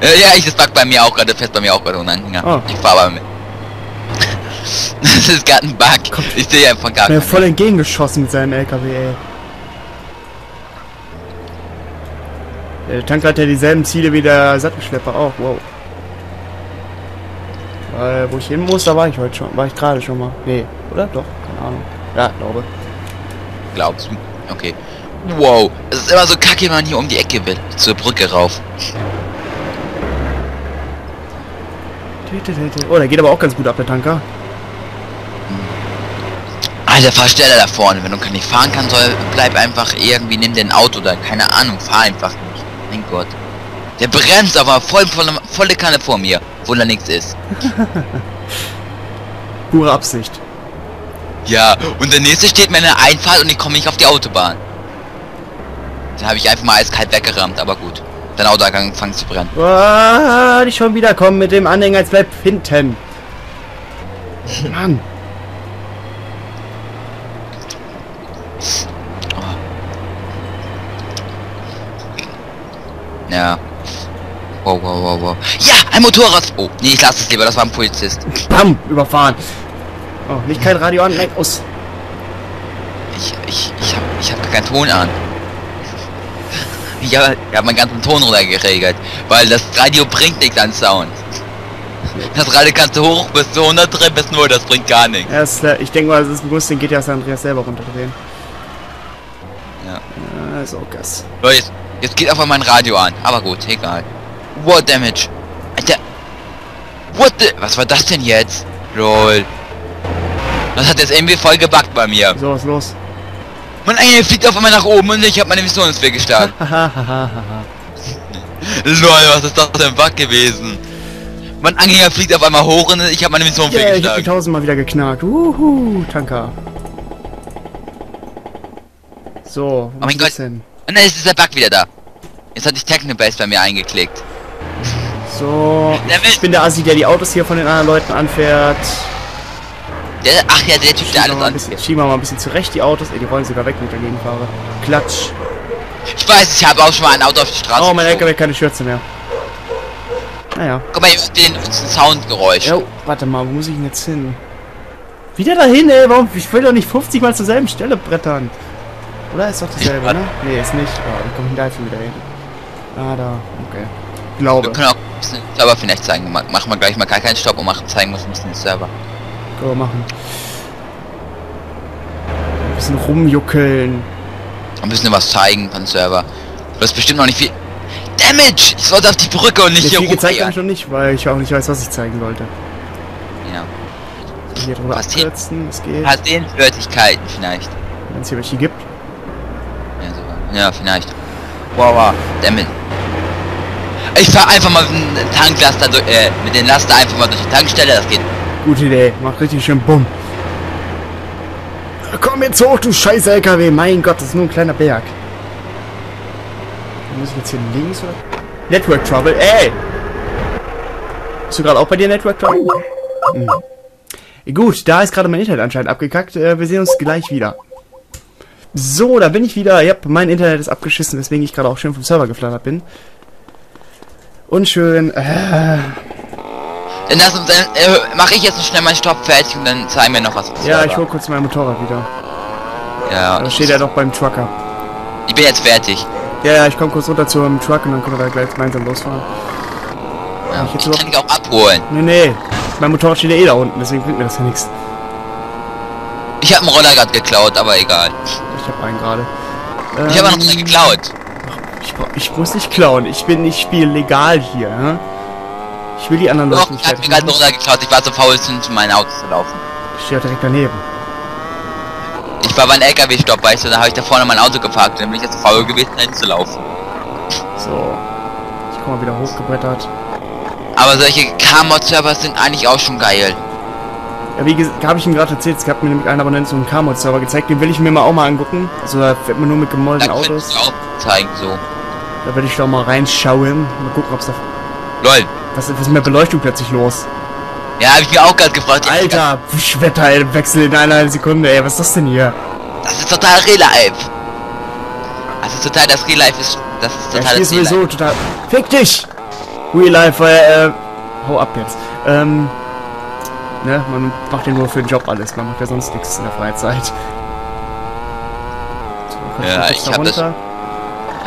Ja, ich, das bei mir auch gerade, fährt bei mir auch gerade ohne Anhänger. Oh. Ich fahr aber mit. [LAUGHS] das ist gerade ein Bug. Ich sehe einfach gar nicht. voll entgegengeschossen mit seinem LKW, ey. Der Tanker hat ja dieselben Ziele wie der Sattelschlepper auch, wow. Weil, wo ich hin muss, da war ich heute schon. War ich gerade schon mal. Nee, oder? Doch, keine Ahnung. Ja, glaube. Glaubst du? Okay. Wow, es ist immer so kacke, wenn man hier um die Ecke will. Zur Brücke rauf. Oh, der geht aber auch ganz gut ab, der Tanker. Alter, fahr schneller da vorne. Wenn du nicht fahren kannst, soll, bleib einfach irgendwie, nimm den Auto oder keine Ahnung, fahr einfach nicht. Mein Gott. Der bremst aber voll, volle, volle Kanne vor mir, wo da nichts ist. [LAUGHS] Pure Absicht. Ja, und der nächste steht mir in der Einfahrt und ich komme nicht auf die Autobahn. Dann habe ich einfach mal eiskalt weggerammt, aber gut. Dein Auto angefangen zu brennen. Oh, die schon wieder kommen mit dem Anhänger, jetzt bleib hinten. Mann. Ja. Ja, ein Motorrad. Oh, nee, ich lasse es lieber, das war ein Polizist. Bam, überfahren. Oh, nicht kein Radio an, nein, aus. Ich, ich, ich hab, ich hab gar keinen Ton an. Ich hab, ich hab meinen ganzen Ton runtergeregelt, weil das Radio bringt nichts an Sound. Das Radio kannst du hoch bis zu 100 drehen bis 0, das bringt gar nichts. Er ist, äh, ich denke mal, es ist bewusst, den geht ja San Andreas selber runterdrehen. Ja. Ja, ist auch Gas. Leute, jetzt, jetzt geht einfach mein Radio an. Aber gut, egal. What damage? Alter. What the... Was war das denn jetzt? Lol. Das hat jetzt irgendwie voll gebackt bei mir. So, was los? Mein Engel fliegt auf einmal nach oben und ich habe meine Mission ins Weg gestartet. Hahaha. [LAUGHS] Lol, was ist das denn Bug gewesen? Mein Anhänger fliegt auf einmal hoch und ich habe meine Mission yeah, ich hab die fehlgeschlagen. tausendmal wieder geknackt. Uhu, Tanker. So, Oh mein Gott. hin? Und dann ist dieser Bug wieder da. Jetzt hat sich Technobase bei mir eingeklickt. So, ich bin der Assi, der die Autos hier von den anderen Leuten anfährt. Der, ach ja, der Typ, der wir, alles ein anzieht. schieben wir mal ein bisschen zurecht die Autos. Ey, die rollen sogar weg, wenn ich dagegen fahre. Klatsch. Ich weiß, ich habe auch schon mal ein Auto auf die Straße Oh, mein. LKW hat keine Schürze mehr. Naja. Guck mal, hört den Soundgeräusch. Jo, warte mal, wo muss ich denn jetzt hin? Wieder dahin, ey, warum? Ich will doch nicht 50 Mal zur selben Stelle brettern. Oder ist doch dieselbe, Ich- ne? Nee, ist nicht. Oh, dann ich da schon wieder hin. Ah, da, okay. Wir Glaube. können auch den Server vielleicht zeigen. Ma- Machen wir gleich mal gar keinen Stopp und machen zeigen ein bisschen den Server. Können wir machen. Ein bisschen rumjuckeln. Ein bisschen was zeigen von Server. Du hast bestimmt noch nicht viel. Damage! Ich sollte auf die Brücke und nicht Nee, hier viel gezeigt habe ich rumgehen. noch nicht, weil ich auch nicht weiß, was ich zeigen wollte. Ja. Hier drüber Was abkürzen, es geht. Hat den Fertigkeiten vielleicht. Wenn es hier welche gibt. Ja, so. ja, vielleicht. Wow, wow. Damit. Ich fahr einfach mal mit dem Tanklaster durch, äh, mit den Laster einfach mal durch die Tankstelle, das geht. Gute Idee. Macht richtig schön Bumm. Komm jetzt hoch, du scheiß LKW. Mein Gott, das ist nur ein kleiner Berg. Muss ich jetzt hier links oder? Network Trouble. Ey! Bist du gerade auch bei dir Network Trouble? Hm. Gut, da ist gerade mein Internet anscheinend abgekackt. Äh, wir sehen uns gleich wieder. So, da bin ich wieder. Ja, mein Internet ist abgeschissen, weswegen ich gerade auch schön vom Server geflattert bin. Und schön. Äh, Dann, lass uns, dann äh, mache ich jetzt schnell meinen Stopp fertig und dann zeigen wir noch was. ja, ich hol kurz mein Motorrad wieder. Ja, Da steht er doch beim Trucker. ich bin jetzt fertig. Ja, ja, ich komme kurz runter zum Truck und dann können wir gleich gemeinsam losfahren. Ja, ich ich kann dich auch abholen. Nee, nee. Mein Motorrad steht ja eh da unten, deswegen bringt mir das ja nichts. Ich habe einen Roller gerade geklaut, aber egal. Ich hab einen gerade. Ich habe Ähm, noch einen geklaut. Ich, muss nicht klauen. Ich bin, ich spiele legal hier. Hä? Ich will die anderen Leute nicht ich mir fertig gerade einen machen. Roller geklaut. Ich war zu faul, zu meinem Auto zu laufen. Ich stehe direkt daneben. Ich war beim LKW-Stopp, weißt du, da habe ich da vorne mein Auto geparkt. Dann bin ich jetzt faul gewesen, zu laufen. So. Ich komme mal wieder hochgebrettert. Aber solche K-Mod-Server sind eigentlich auch schon geil. Ja, wie habe ich ihm gerade erzählt, es gab mir nämlich ein Abonnent so einen K-Mod-Server gezeigt, den will ich mir mal auch mal angucken. Also da fährt man nur mit könnte Autos. ich auch zeigen, so. Da werde ich doch mal reinschauen. Mal gucken, ob's da. Lol. Was, was ist mit der Beleuchtung plötzlich los? Ja, habe ich mir auch gerade gefragt. Alter, Wetterwechsel in einer Sekunde, ey, was ist das denn hier? Das ist total Real Life. Das ist total das Real Life ist. Das ist Ja, total hier das ist Real sowieso Life. total. Fick dich! Real Life, äh, äh, hau ab jetzt. Ähm, ne, man macht ja nur für den Job alles, man macht ja sonst nichts in der Freizeit. So, Ja, ich da hab runter? Das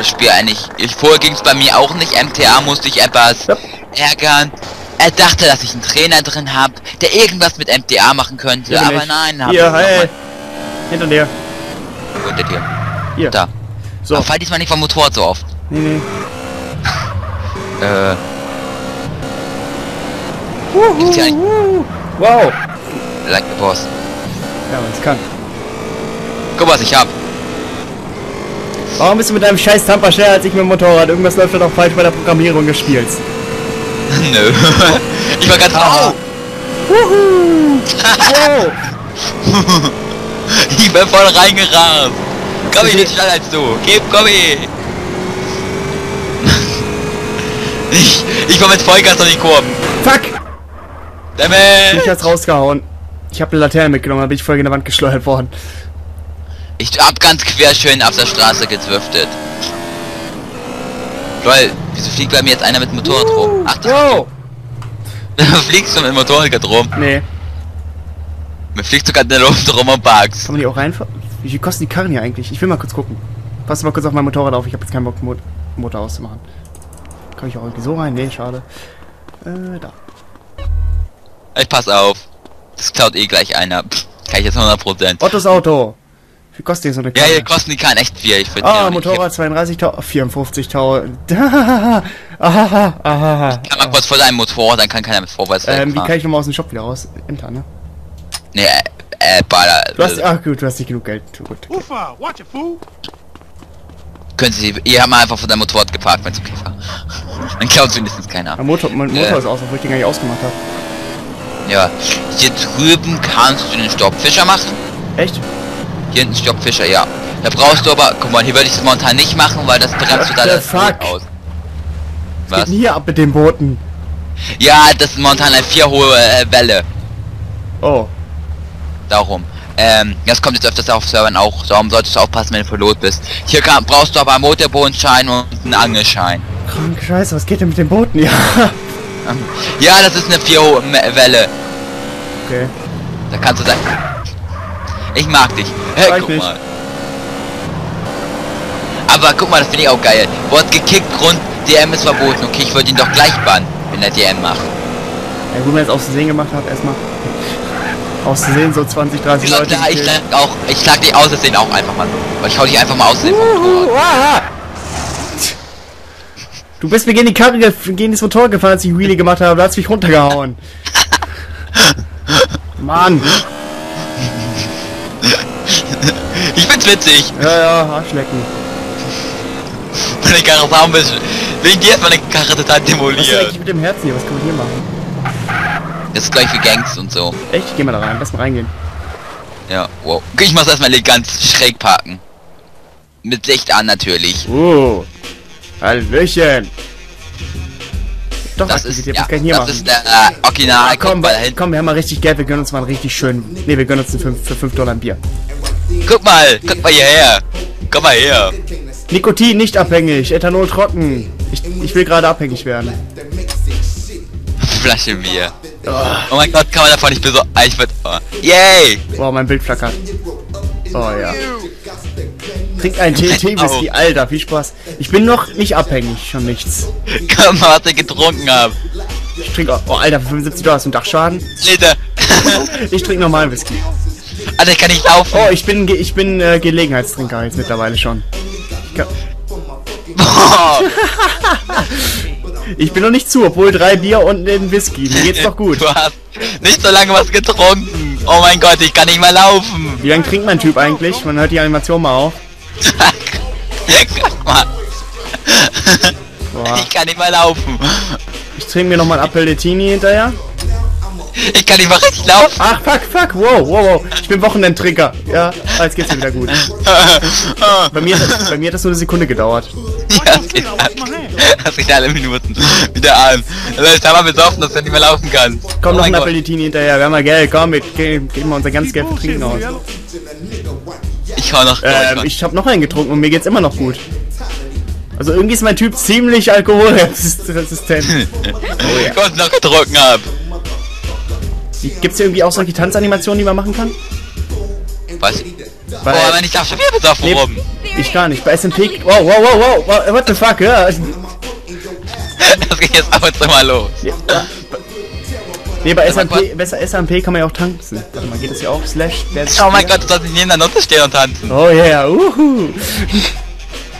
Spiel eigentlich. Ich, vorher ging es bei mir auch nicht. MTA musste ich etwas Ja. ärgern. Er dachte, dass ich einen Trainer drin habe, der irgendwas mit MTA machen könnte, Hier aber nein, hab Hier, hey! Hinter dir. Wo der? Hier. Da. So. Aber fall diesmal nicht vom Motorrad so oft. Nee, nee. [LAUGHS] Äh. Gibt's hier eigentlich Wow! like the boss? Ja, man es kann. Guck was ich hab. Warum bist du mit deinem scheiß Tamper schneller als ich mit dem Motorrad? Irgendwas läuft da doch falsch bei der Programmierung des Spiels. [LAUGHS] Nö. ich war ganz Ah. oh, Wow! Ich bin voll reingerast. Komm ich nicht schneller als du. Gib, komm ich. Ich, ich war mit Vollgas noch nicht Kurven. Fuck! Damit. Mich hat's rausgehauen. Ich habe eine Laterne mitgenommen, da bin ich voll in der Wand geschleudert worden. Ich hab ganz quer schön auf der Straße gezwiftet. Lol, wieso fliegt bei mir jetzt einer mit dem Motorrad rum? Ach, das Wow! [LAUGHS] fliegst du mit dem Motorrad rum. Nee. Mir fliegst du gerade in der Luft rum und bugs. Kann man die auch reinfahren? Wie viel kosten die Karren hier eigentlich? Ich will mal kurz gucken. Pass mal kurz auf mein Motorrad auf, ich habe jetzt keinen Bock, Mo Motor auszumachen. Kann ich auch irgendwie so rein? Nee, schade. Äh, da. Ich pass auf. Das klaut eh gleich einer. Pff, kann ich jetzt 100%. Ottos Auto. Wie kostet die so eine Ja, Karre? hier kosten die Karten echt viel. Ich finde Ah, Motorrad 32.000, 54.000. [LAUGHS] Ahaha, ahaha, ahaha. Kann man kurz vor deinem Motorrad, dann kann keiner mit vorwärts Ähm, wie kann ich nochmal aus dem Shop wieder raus? Enter, ne? Nee, äh, äh, Baller. Du hast, ach gut, du hast nicht genug Geld. Gut. Okay. Ufa, watch it, fool. Können Sie, ihr habt mal einfach vor deinem Motorrad geparkt, wenn es okay war. [LAUGHS] Dann klaut wenigstens keiner. Mein Motor, mein Motor Äh. ist aus, obwohl ich den gar nicht ausgemacht habe. Ja. Hier drüben kannst du den Stoppfischer machen. Echt? Hier hinten Stoppfischer, ja. Da brauchst du aber, guck mal, hier würde ich es momentan nicht machen, weil das bremst total the das Boot aus. Was geht Was? hier ab mit den Booten? Ja, das ist momentan eine vier hohe äh, Welle. Oh. Darum. Ähm, das kommt jetzt öfters auf Servern auch. Darum solltest du aufpassen, wenn du Pilot bist. Hier kann, brauchst du aber einen Motorbodenschein und einen Angelschein. Kranke Scheiße, was geht denn mit den Booten? [LAUGHS] Ja. Ja, das ist eine vier hohe Welle. Okay. Da kannst du sagen. Ich mag dich. Hey, guck nicht. mal. Aber guck mal, das finde ich auch geil. Wort gekickt, Grund, DM ist verboten. Okay, ich würde ihn doch gleich bannen, wenn er DM macht. Ja, gut, wenn er es aus Versehen gemacht hat, erstmal. Aus Versehen so 20, 30 Ja, Leute. klar, ich schlag auch, ich schlag dich aus Versehen auch einfach mal so. Weil ich hau dich einfach mal aus Versehen! Du bist mir gegen die Karre, gegen das Motorrad gefahren, als ich Wheelie gemacht habe. Da hat's mich runtergehauen. Mann. Ich find's witzig. Ja, ja, Arschlecken. [LAUGHS] Meine Karre ein bisschen. Wegen dir ist meine Karre total Was ist demoliert. eigentlich mit dem Herzen hier? Was kann man hier machen? Das ist gleich wie Gangs und so. Echt? Ich geh mal da rein. Lass mal reingehen. Ja, wow. Ich muss erstmal ganz schräg parken. Mit Licht an natürlich. Oh. Hallöchen. Doch, Das ist, ja, das machen. ist der äh, Original. Ah, komm, wir, hinten. komm, wir haben mal richtig Geld. Wir gönnen uns mal einen richtig schönen. Ne, wir gönnen uns für 5 Dollar ein Bier. Guck mal, guck mal hierher. Komm mal her. Nikotin nicht abhängig. Ethanol trocken. Ich, ich will gerade abhängig werden. Flasche Bier. Oh mein Gott, kann man davon nicht besorgen. Ich würd, oh. Yay! Wow, mein Bild flackert. Oh ja. Trink einen TNT-Whisky, Alter, viel Spaß. Ich bin noch nicht abhängig, schon nichts. Mal, was ich getrunken habe. Ich trinke, oh Alter, für 75 Dollar hast du einen Dachschaden. Liter. Ich trinke normalen Whisky. Alter, ich kann nicht laufen. Oh, ich bin, ich bin äh, Gelegenheitstrinker jetzt mittlerweile schon. Ich, kann, ich bin noch nicht zu, obwohl drei Bier und ein Whisky. Mir geht's doch gut. Du hast nicht so lange was getrunken. Oh mein Gott, ich kann nicht mehr laufen. Wie lange trinkt mein Typ eigentlich? Man hört die Animation mal auf. [LAUGHS] Ich kann nicht mehr laufen. Ich trinke mir nochmal ein Appellettini hinterher. Ich kann nicht mal richtig laufen. Ach, fuck, fuck, wow, wow, wow. Ich bin Wochenendtrinker. Ja, jetzt geht's mir wieder gut. Bei mir, bei mir hat das nur eine Sekunde gedauert. [LAUGHS] ja, das geht. Das geht alle Minuten. Wieder an. Also ich habe mal besoffen, dass er nicht mehr laufen kann. Komm, Oh noch ein. Appellitini hinterher. Wir haben mal Geld. Komm, wir ge- geben wir unser ganz Geld für Trinken aus. Ich hau noch. Ähm, ich habe noch einen getrunken und mir geht's immer noch gut. Also irgendwie ist mein Typ ziemlich alkoholresistent. oh, ja. Gott noch getrunken hab. Gibt's hier irgendwie auch solche Tanzanimationen, die man machen kann? Was? Weil oh, aber ich darf schon wieder besoffen Nee. rum. ich gar nicht. Bei SMP. Wow, wow, wow, wow, wow. What the fuck? Ja. [LAUGHS] Das geht jetzt ab und zu mal los. Nee, bei SMP, besser SMP kann man ja auch tanzen. Warte mal, geht das hier auch? Slash. Oh mein Gott, du sollst nicht neben der Note stehen und tanzen. Oh yeah, uhu.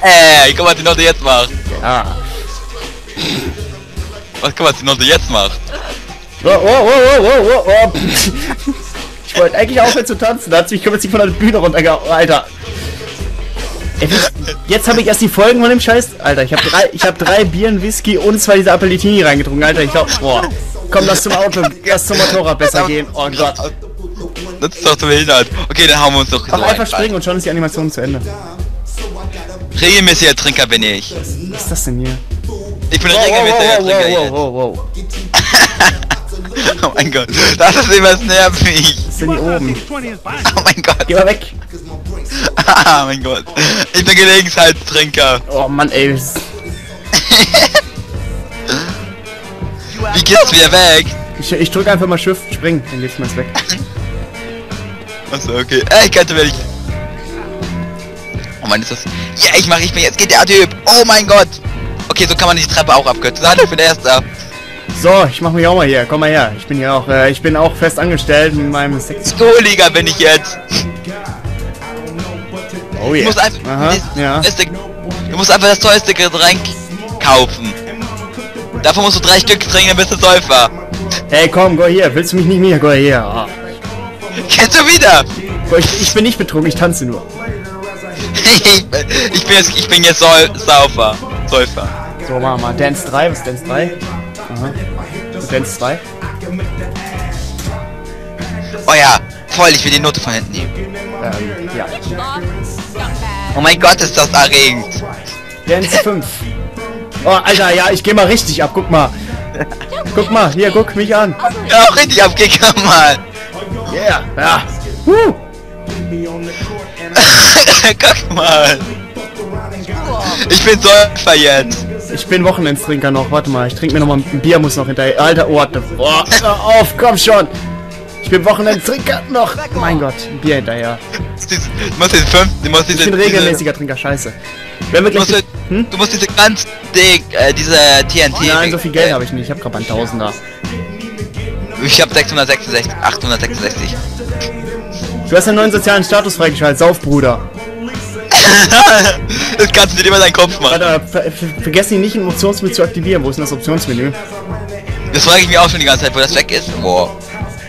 Ey, guck mal, was die Note jetzt macht. Ja. Was, guck mal, was die Note jetzt macht. Wow, wow, wow, wow, wow. Ich wollte eigentlich aufhören zu tanzen, da hat mich sich von der Bühne runtergehauen. Alter. Jetzt habe ich erst die Folgen von dem Scheiß. Alter, ich habe drei, ich habe drei Bieren, Whisky und zwei dieser Appellitini reingetrunken. Alter, ich glaube, boah. Komm, lass zum Auto, lass zum Motorrad besser gehen. Oh Gott. Das ist doch zu behindert. Okay, dann hauen wir uns doch so einfach ein. springen und schon ist die Animation zu Ende. Regelmäßiger Trinker bin ich. Was ist das denn hier? Ich bin wow, regelmäßiger Trinker wow, wow, wow. [LAUGHS] Oh mein Gott, das ist immer nervig. Denn hier oben? Oh mein Gott. Geh mal weg. Ah, mein Gott. Ich bin Gelegenheitstrinker. Oh Mann, ey. Wie geht's wieder weg? Ich, ich drücke einfach mal Shift, springen, dann geht's mal weg. Achso, okay. Ey, ich könnte wirklich. Oh Mann, ist das. Ja, ich mach, ich bin jetzt geht der Typ. Oh mein Gott. Okay, so kann man die Treppe auch abkürzen. Hallo, ich bin der Erste. So, ich mach mich auch mal hier. Komm mal her. Ich bin hier auch, äh, ich bin auch fest angestellt mit meinem Sex. Stuhlliga bin ich jetzt. Oh Du yeah. musst einfach. Aha, das, ja. beste- du musst einfach das teuerste Getränk kaufen. Davon musst du drei Stück trinken, dann bist du Säufer. Hey, komm, go hier. Willst du mich nicht mehr? Go hier. Ah. Kennst du wieder? Ich, ich bin nicht betrunken, ich tanze nur. ich, [LAUGHS] bin- ich bin jetzt, ich bin jetzt Säu Saufer. Säufer. So, machen wir mal. Dance 3, was ist Dance 3? Und Dance 2? Oh ja, voll, ich will die Note von hinten nehmen. Ähm, ja. Oh mein Gott, ist das erregend. Dance 5. Oh, Alter, ja, ich geh mal richtig ab, guck mal. Guck mal, hier, guck mich an. Ja, auch richtig abgegangen, Mann. Yeah, ja. Huh. [LAUGHS] Guck mal. [LAUGHS] Ich bin Säufer jetzt. Ich bin Wochenendstrinker noch, warte mal, ich trinke mir noch mal ein Bier, muss noch hinterher. Alter, oh, what the oh, hör auf, komm schon. Ich bin Wochenendtrinker noch. Mein Gott, ein Bier hinterher. Du musst diese fünf, du musst diese, Ich bin regelmäßiger Trinker, scheiße. Wenn wir diese, du, gleich... musst, Hm? du musst diese ganz dick, äh, diese TNT. Nein, so viel Geld habe ich nicht, ich habe gerade ein Tausender. Ich hab 666, 866. Du hast einen neuen sozialen Status freigeschaltet, Sauf, Bruder. [LAUGHS] das kannst du dir über deinen Kopf machen. Warte, ver ver vergessen ihn nicht im Optionsmenü zu aktivieren. Wo ist denn das Optionsmenü? Das frage ich mich auch schon die ganze Zeit, wo das weg ist. Boah.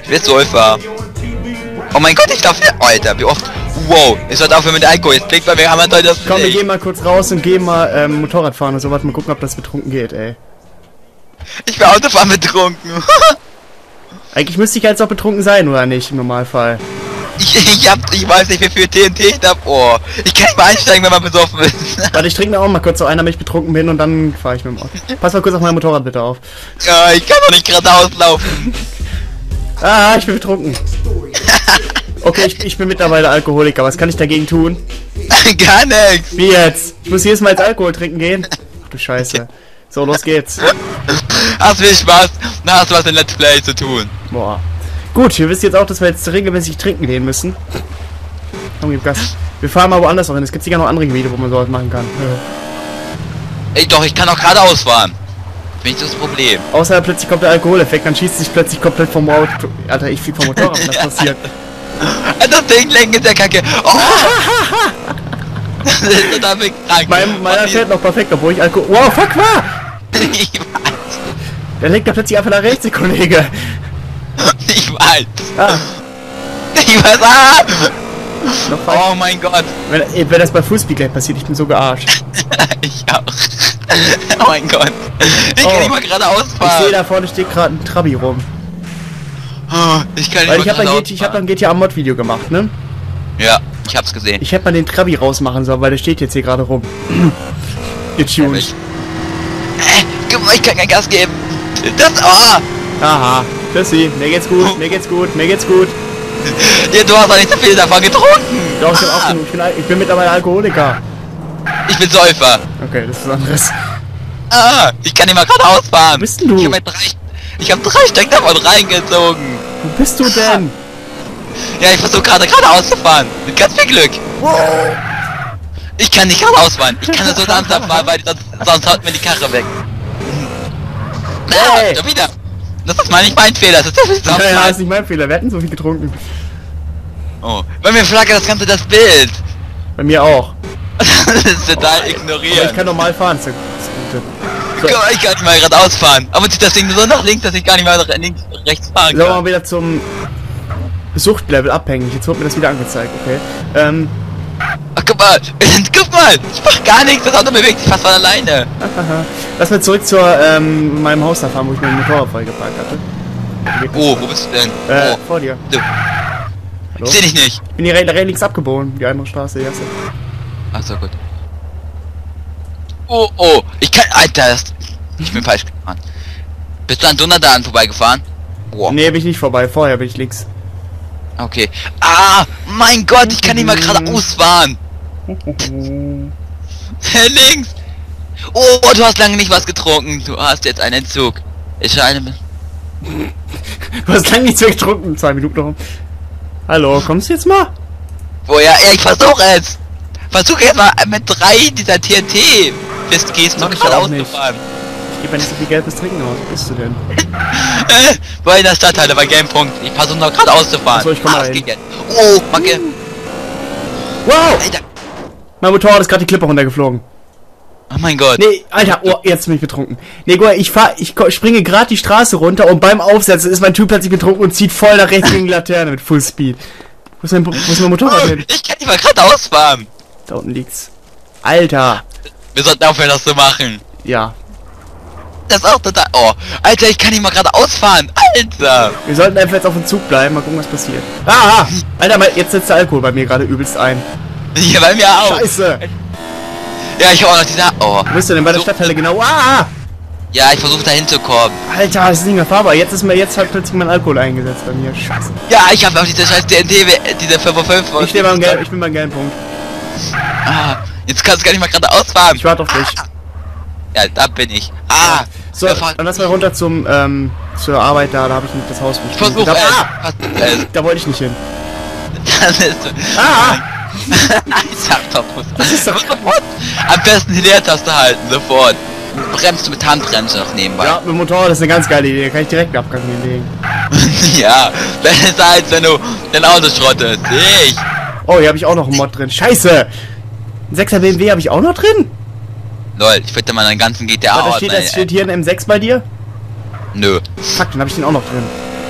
Ich will Säufer. Oh mein Gott, ich darf. Alter, wie oft. Wow, ich sollte aufhören mit Alkohol. Jetzt klingt bei mir haben wir das. Komm, wir Ey. gehen mal kurz raus und gehen mal ähm, Motorrad fahren und so. Warte mal gucken, ob das betrunken geht, ey. Ich bin Autofahren betrunken. [LAUGHS] Eigentlich müsste ich jetzt auch betrunken sein, oder nicht, im Normalfall. Ich, ich hab, ich weiß nicht, wie viel TNT ich hab. Oh, ich kann nicht mal einsteigen, wenn man besoffen ist. Warte, ich trinke mir auch mal kurz so ein, damit ich betrunken bin und dann fahre ich mit dem Auto. Pass mal kurz auf mein Motorrad bitte auf. ja, ich kann doch nicht geradeaus laufen. Ah, ich bin betrunken. Okay, ich, ich bin mittlerweile Alkoholiker. Was kann ich dagegen tun? [LAUGHS] Gar nichts. Wie jetzt? Ich muss jedes Mal jetzt Alkohol trinken gehen? Ach du Scheiße. So, los geht's. Hast viel Spaß. Dann hast du was in Let's Play zu tun. Boah. Gut, ihr wisst jetzt auch, dass wir jetzt regelmäßig trinken gehen müssen. Komm, gib Gas. Wir fahren mal woanders noch hin. Es gibt sicher noch andere Gebiete, wo man sowas machen kann. Ja. Ey, doch, ich kann auch geradeaus fahren. Bin ich das Problem. Außer plötzlich kommt der Alkoholeffekt, dann schießt sich plötzlich komplett vom Auto. Alter, ich flieg vom Motorrad, wenn das passiert. [LAUGHS] Das Ding lenken ist ja kacke. Oh! das ist total krank. Mein, meiner fährt noch perfekt, obwohl ich Alkohol. Wow, fuck, war! [LAUGHS] ich weiß. Der legt da plötzlich einfach nach rechts, der Kollege. [LAUGHS] Ich weiß. Ah, Ich weiß. Ah! Oh mein Gott. Wenn, ey, wenn das bei Fußball gleich passiert, ich bin so gearscht. [LAUGHS] Ich auch. Oh mein Gott. Ich kann Oh. nicht mal geradeaus Ich sehe, da vorne steht gerade ein Trabi rum. Oh, ich kann Weil nicht ich habe ein, hab ein GTA Mod Video gemacht, ne? Ja, ich hab's gesehen. Ich hätte mal den Trabi rausmachen sollen, weil der steht jetzt hier gerade rum. [CLEARS THROAT] Getuned. Ich- Äh, guck mal, ich kann kein Gas geben. Das, oh, Aha. Tschüssi. Mir geht's gut, mir geht's gut, mir geht's gut. [LAUGHS] ja, du hast doch nicht so viel davon getrunken. Doch, ich, hab auch Ah, genug. ich, bin, ich bin mittlerweile Alkoholiker. ich bin Säufer. Okay, das ist was anderes. Ah, ich kann nicht mal geradeaus fahren. Wo bist denn du? Ich habe drei, ich hab drei Stück davon reingezogen. Wo bist du denn? Ja, ich versuche gerade geradeaus zu fahren. Mit ganz viel Glück. Ich kann nicht geradeaus fahren. Ich kann nur so [LAUGHS] langsam fahren, weil sonst, sonst haut mir die Karre weg. Hey. Ah, schon wieder. Das ist mal nicht mein Fehler. Das ist, [LAUGHS] das ist Ja, ist nicht mein Fehler. Wir hatten so viel getrunken. Oh, bei mir flackert das ganze das Bild. Bei mir auch. [LAUGHS] das ist total Aber ich ignoriert. kann normal fahren. Das mal, ich kann nicht mal geradeaus fahren. Aber zieht das Ding so nach links, dass ich gar nicht mehr nach links, rechts fahren Sollen wir mal kann. wieder zum Suchtlevel abhängig. Jetzt wird mir das wieder angezeigt, okay? Ähm, Ach, guck mal, [LAUGHS] guck mal, ich mach gar nichts, das Auto bewegt sich fast von alleine. lass mal zurück zur, ähm, meinem Haus da fahren, wo ich mein Motorrad freigeparkt hatte. Oh, wo bist du denn? Äh, Oh, vor dir. du, Hallo? ich seh dich nicht. Ich bin hier re- re- links abgebogen, die andere Straße, die erste. Ach so, gut. Oh, oh, ich kann, Alter, das, ich bin [LAUGHS] falsch gefahren. Bist du an Donnerdan vorbeigefahren? Wow, Nee, bin ich nicht vorbei, vorher bin ich links. Okay. Ah, mein Gott, ich kann nicht mal geradeaus fahren. [LAUGHS] links. Oh, du hast lange nicht was getrunken. Du hast jetzt einen Entzug. Ich scheine... [LAUGHS] Du hast lange nichts mehr getrunken, zwei Minuten noch. Hallo, kommst du jetzt mal? Oh ja, ich versuche es. Versuche jetzt mal mit drei dieser TNT Fistgehst Mach noch ich geradeaus nicht. zu fahren. Ich gebe ja nicht so viel Geld fürs Trinken aus. Wo bist du denn? [LAUGHS] Äh, in der Stadtteile bei Gamepunkt. Ich versuche noch geradeaus zu fahren. Achso, ich komm Ah, jetzt. Oh, Macke. Wow! Alter. Mein Motorrad ist gerade die Klippe runtergeflogen. Oh mein Gott. Nee, Alter, oh, jetzt bin ich betrunken. Nee, guck mal, ich fahr, ich springe gerade die Straße runter und beim Aufsetzen ist mein Typ plötzlich betrunken und zieht voll nach rechts gegen die Laterne mit Full Speed. Wo ist mein, wo ist mein Motorrad Oh, hin? ich kann nicht mal geradeaus fahren. Da unten liegt's. Alter. Wir sollten aufhören, das zu machen. Ja. Das auch total... Oh, Alter, ich kann nicht mal geradeaus fahren. Alter. Wir sollten einfach jetzt auf dem Zug bleiben, mal gucken, was passiert. Ah! ah. Alter, jetzt setzt der Alkohol bei mir gerade übelst ein. Hier bei mir auch. Scheiße! Ja, ich habe auch noch dieser... Oh. Wo bist du denn bei der So- Stadthalle genau? Ah! Ja, ich versuche da hinzukommen. Alter, das ist nicht mehr fahrbar. Jetzt ist mir jetzt halt plötzlich mein Alkohol eingesetzt bei mir. Scheiße. Ja, ich habe auch diese scheiß TNT, diese 5 Ich stehe beim gelben, ich bin beim gelben Punkt. Ah, jetzt kannst du gar nicht mal geradeaus fahren. Ich warte auf dich. Ja, da bin ich. Ah, So, dann lass mal runter zum, ähm, zur Arbeit da, da habe ich das Haus ich versuche da, ah, Versuch es. da wollte ich nicht hin. Das ist... Ah! [LAUGHS] ich sag doch, Das ist doch-. Am besten die Leertaste halten, sofort. Bremst du mit Handbremse noch nebenbei. Ja, mit dem Motorrad ist eine ganz geile Idee, da kann ich direkt einen Abgang hinlegen. [LAUGHS] Ja, besser als wenn du dein Auto schrottest. Ich. Oh, hier habe ich auch noch einen Mod drin. Scheiße! Ein 6er BMW habe ich auch noch drin? Lol, ich würde mal einen ganzen GTA Warte, steht, das steht hier ein M6 bei dir? Nö. Fuck, dann habe ich den auch noch drin.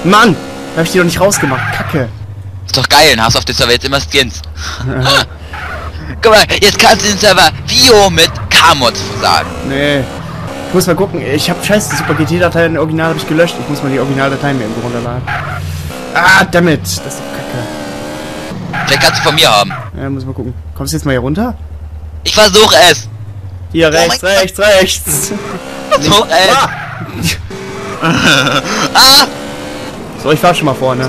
Mann! Da habe ich die doch nicht rausgemacht. Kacke. Ist doch geil, dann hast du auf dem Server jetzt immer Skins. [LAUGHS] Guck mal, jetzt kannst du den Server Vio mit K-Mods sagen. Nee. Ich muss mal gucken. Ich habe scheiße, die Super GT-Dateien original habe ich gelöscht. Ich muss mal die Originaldateien mir irgendwo runterladen. Ah, damit. Das ist doch kacke. Vielleicht kannst du von mir haben. Ja, muss mal gucken. Kommst du jetzt mal hier runter? Ich versuche es. Hier, Oh rechts, rechts, rechts. Versuch es. Ah! [LAUGHS] Ah! So, ich fahr schon mal vorne.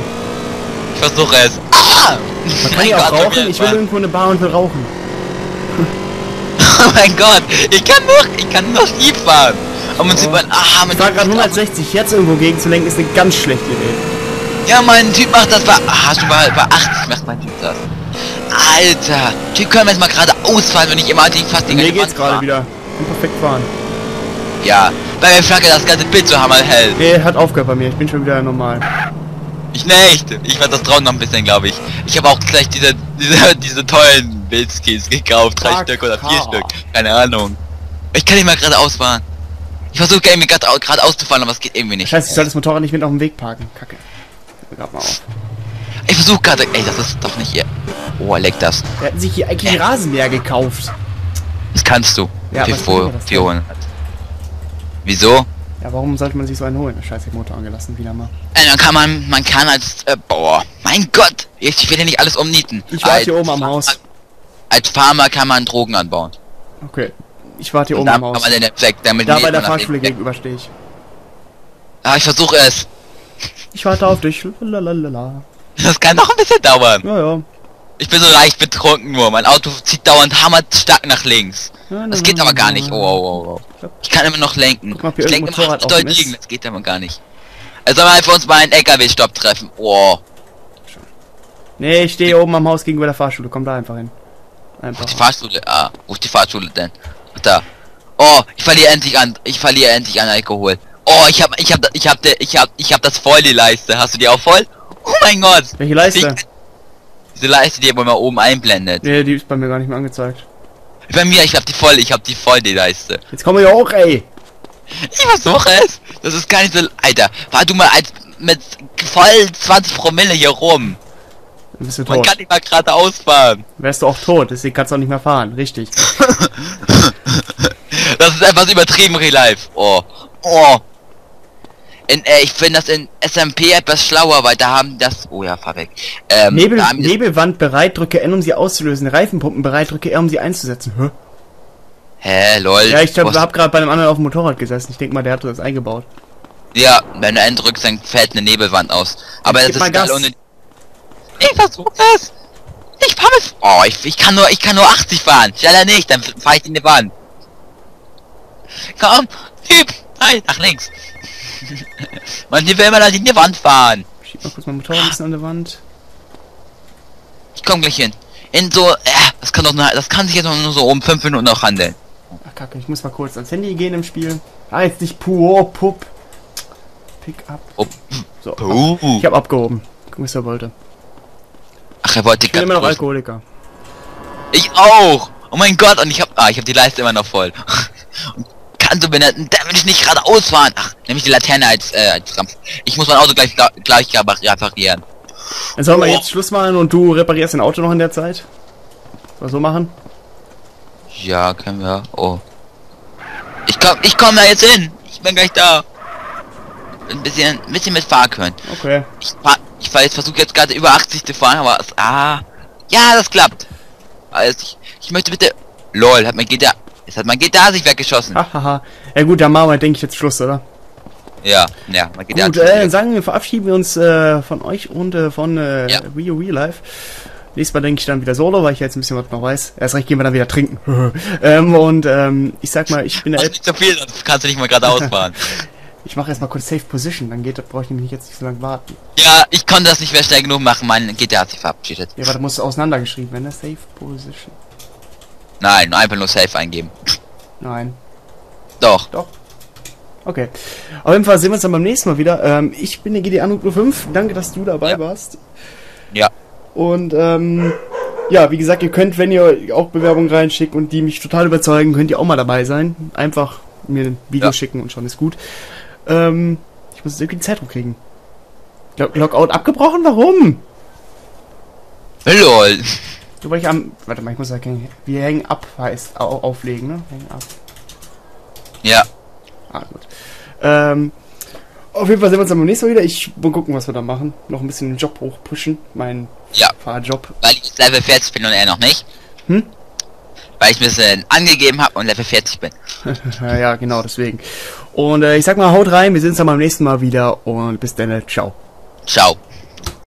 Ich versuche es. Ah! Man kann hier auch rauchen. Ich will irgendwo eine Bar und will rauchen. [LAUGHS] Oh mein Gott, ich kann nur, ich kann nur Ski fahren. Und man Oh. sieht man, ah, fahr gerade 160 jetzt irgendwo gegen zu lenken, ist eine ganz schlechte Idee. Ja, mein Typ macht das bei, ah, schon bei, bei 80 macht mein Typ das. Alter, Typ können wir jetzt mal gerade ausfahren, wenn ich immer die fast die Mir geht's gerade wieder. Bin perfekt fahren. Ja, bei mir flackert das ganze Bild so hammerhell. Nee, hat aufgehört bei mir. Ich bin schon wieder normal. Ich nicht. Ich werde das trauen noch ein bisschen, glaube ich. Ich habe auch gleich diese, diese, [LAUGHS] diese tollen Bildskins gekauft. Drei Fuck, Stück oder vier ha. Stück. Keine Ahnung. Ich kann nicht mal gerade ausfahren. Ich versuche irgendwie gerade au- gerade auszufahren, aber es geht irgendwie nicht. Scheiße, ich soll das Motorrad nicht mit auf dem Weg parken. Kacke. Hör grad mal auf. Ich versuche gerade, ey, das ist doch nicht ihr. Oh, leck das. Wir hätten sich hier eigentlich einen Rasenmäher gekauft. Das kannst du. Ja, was vor vier Holen. Wieso? Ja, warum sollte man sich so einen holen? Scheiße, den Motor angelassen, wieder mal. Äh, dann kann man, man kann als äh, Bauer, mein Gott, ich will ja nicht alles umnieten. Ich warte Als hier oben am Haus. Als Farmer kann man Drogen anbauen. Okay. Ich warte hier Und oben da am kann Haus. man den Effekt damit Da bei der Fahrschule gegenüber stehe ich. Ah, ich versuche es. Ich warte auf dich. Lalalala. Das kann noch ein bisschen dauern. Ja, ja. Ich bin so leicht betrunken nur. Mein Auto zieht dauernd hammert stark nach links. Ja, Das geht aber gar nicht. na. Oh, oh, oh, oh. Ich kann immer noch lenken. Mal, ich lenke immer Motorrad doll liegen. Das geht aber gar nicht. Also mal für uns mal einen LKW-Stopp treffen. Oh. Nee, ich stehe oben am Haus gegenüber der Fahrschule. Komm da einfach hin. Einfach. Die Fahrschule. Ah, wo ist die Fahrschule denn? Da. Oh, ich verliere endlich an. Ich verliere endlich an Alkohol. Oh, ich hab, ich hab, ich hab, der- ich hab, ich hab das voll die Leiste. Hast du die auch voll? Oh mein Gott. Welche Leiste? Ich- Diese Leiste, die immer oben einblendet. Nee, die ist bei mir gar nicht mehr angezeigt. Bei mir, ich hab die voll, ich hab die voll die Leiste. Jetzt kommen wir hier hoch, ey. Ich versuche es. Das ist gar nicht so. Alter, fahr du mal als mit voll 20 Promille hier rum. Dann bist du Man tot. kann nicht mal geradeaus fahren. Wärst du auch tot, deswegen kannst du auch nicht mehr fahren. Richtig. [LAUGHS] Das ist etwas übertrieben, Real Life. Oh. Oh. In, äh, ich finde das in SMP etwas schlauer, weil da haben das. Oh ja, fahr weg. Ähm, Nebel, Nebelwand bereit, drücke N, um sie auszulösen. Reifenpumpen bereit, drücke R, um sie einzusetzen. Hä? Hä, lol. Ja, ich Was- hab, gerade bei einem anderen auf dem Motorrad gesessen. Ich denke mal, der hat das eingebaut. Ja, wenn du N drückst, dann fällt eine Nebelwand aus. Aber das ist geil ohne. Ich versuch es. Ich fahr mit. Oh, ich, ich kann nur, ich kann nur 80 fahren. Schneller nicht, dann fahr ich in die Wand. Komm, Typ, nein, nach links. [LAUGHS] Man, die will immer in die Wand fahren. Schieb mal kurz mein Motorrad ein bisschen an der Wand. Ich komm gleich hin. In so, äh, das kann doch nur, das kann sich jetzt nur so um 5 Minuten noch handeln. Ach, kacke, ich muss mal kurz ans Handy gehen im Spiel. Ah, jetzt nicht pur, pup. Pick up. Oh, So. uh. Ich hab abgehoben. Guck, was er wollte. Ach, er wollte Ich bin immer noch Alkoholiker. Ich auch! Oh mein Gott, und ich hab. Ah, ich hab die Leiste immer noch voll. [LAUGHS] Und benennen, da will ich nicht geradeaus fahren. Ach, nämlich die Laterne als, äh, als Ramp. Ich muss mein Auto gleich, gleich reparieren. Dann sollen wir Oh. jetzt Schluss machen und du reparierst dein Auto noch in der Zeit? Wir so machen? Ja, können wir. Oh. Ich komm, ich komm da jetzt hin. Ich bin gleich da. Ein bisschen, ein bisschen mit fahren können. Okay. Ich fahr, ich fahr jetzt, versuche jetzt gerade über 80 zu fahren, aber es, ah. Ja, das klappt. Also ich, ich möchte bitte. Lol, hat mein GTA. Jetzt hat mein GTA sich weggeschossen. Hahaha. Ja gut, dann machen wir, denke ich, jetzt Schluss, oder? Ja, ja, mein GTA. Gut, äh, dann sagen wir, verabschieden wir uns äh, von euch und äh, von äh, Ja. Wii U Real Life. Nächstes Mal denke ich dann wieder solo, weil ich jetzt ein bisschen was noch weiß. Erst recht gehen wir dann wieder trinken. [LAUGHS] ähm, und ähm, ich sag mal, ich bin der nicht so viel, sonst kannst du nicht mal geradeaus fahren. [LAUGHS] Ich mache erstmal kurz Safe Position, dann geht, brauche ich nämlich jetzt nicht so lange warten. ja, ich konnte das nicht mehr schnell genug machen, mein GTA hat sich verabschiedet. Ja, warte, muss auseinandergeschrieben werden, ne? Safe Position. Nein, einfach nur Safe eingeben. Nein. Doch. Okay. Auf jeden Fall sehen wir uns dann beim nächsten Mal wieder. Ähm, ich bin der GDA 05. Danke, dass du dabei Ja. warst. Ja. Und ähm, ja, wie gesagt, ihr könnt, wenn ihr auch Bewerbungen reinschickt und die mich total überzeugen, könnt ihr auch mal dabei sein. Einfach mir ein Video Ja. schicken und schon ist gut. Ähm, ich muss jetzt irgendwie die Zeit rumkriegen. Log Logout abgebrochen? Warum? Lol. Weil ich am. Warte mal, ich muss erkennen. Wir hängen ab heißt au auflegen, ne? Hängen ab. Ja. Ah, gut. Ähm, auf jeden Fall sehen wir uns dann beim nächsten Mal wieder. Ich will gucken, was wir da machen. Noch ein bisschen den Job hochpushen. Mein Ja. Fahrjob. Weil ich Level 40 bin und er noch nicht. Hm? Weil ich ein bisschen angegeben habe und Level 40 bin. ja, [LAUGHS] ja, genau, deswegen. Und äh, ich sag mal, haut rein. Wir sehen uns dann beim nächsten Mal wieder. Und bis dann. Ciao. Ciao.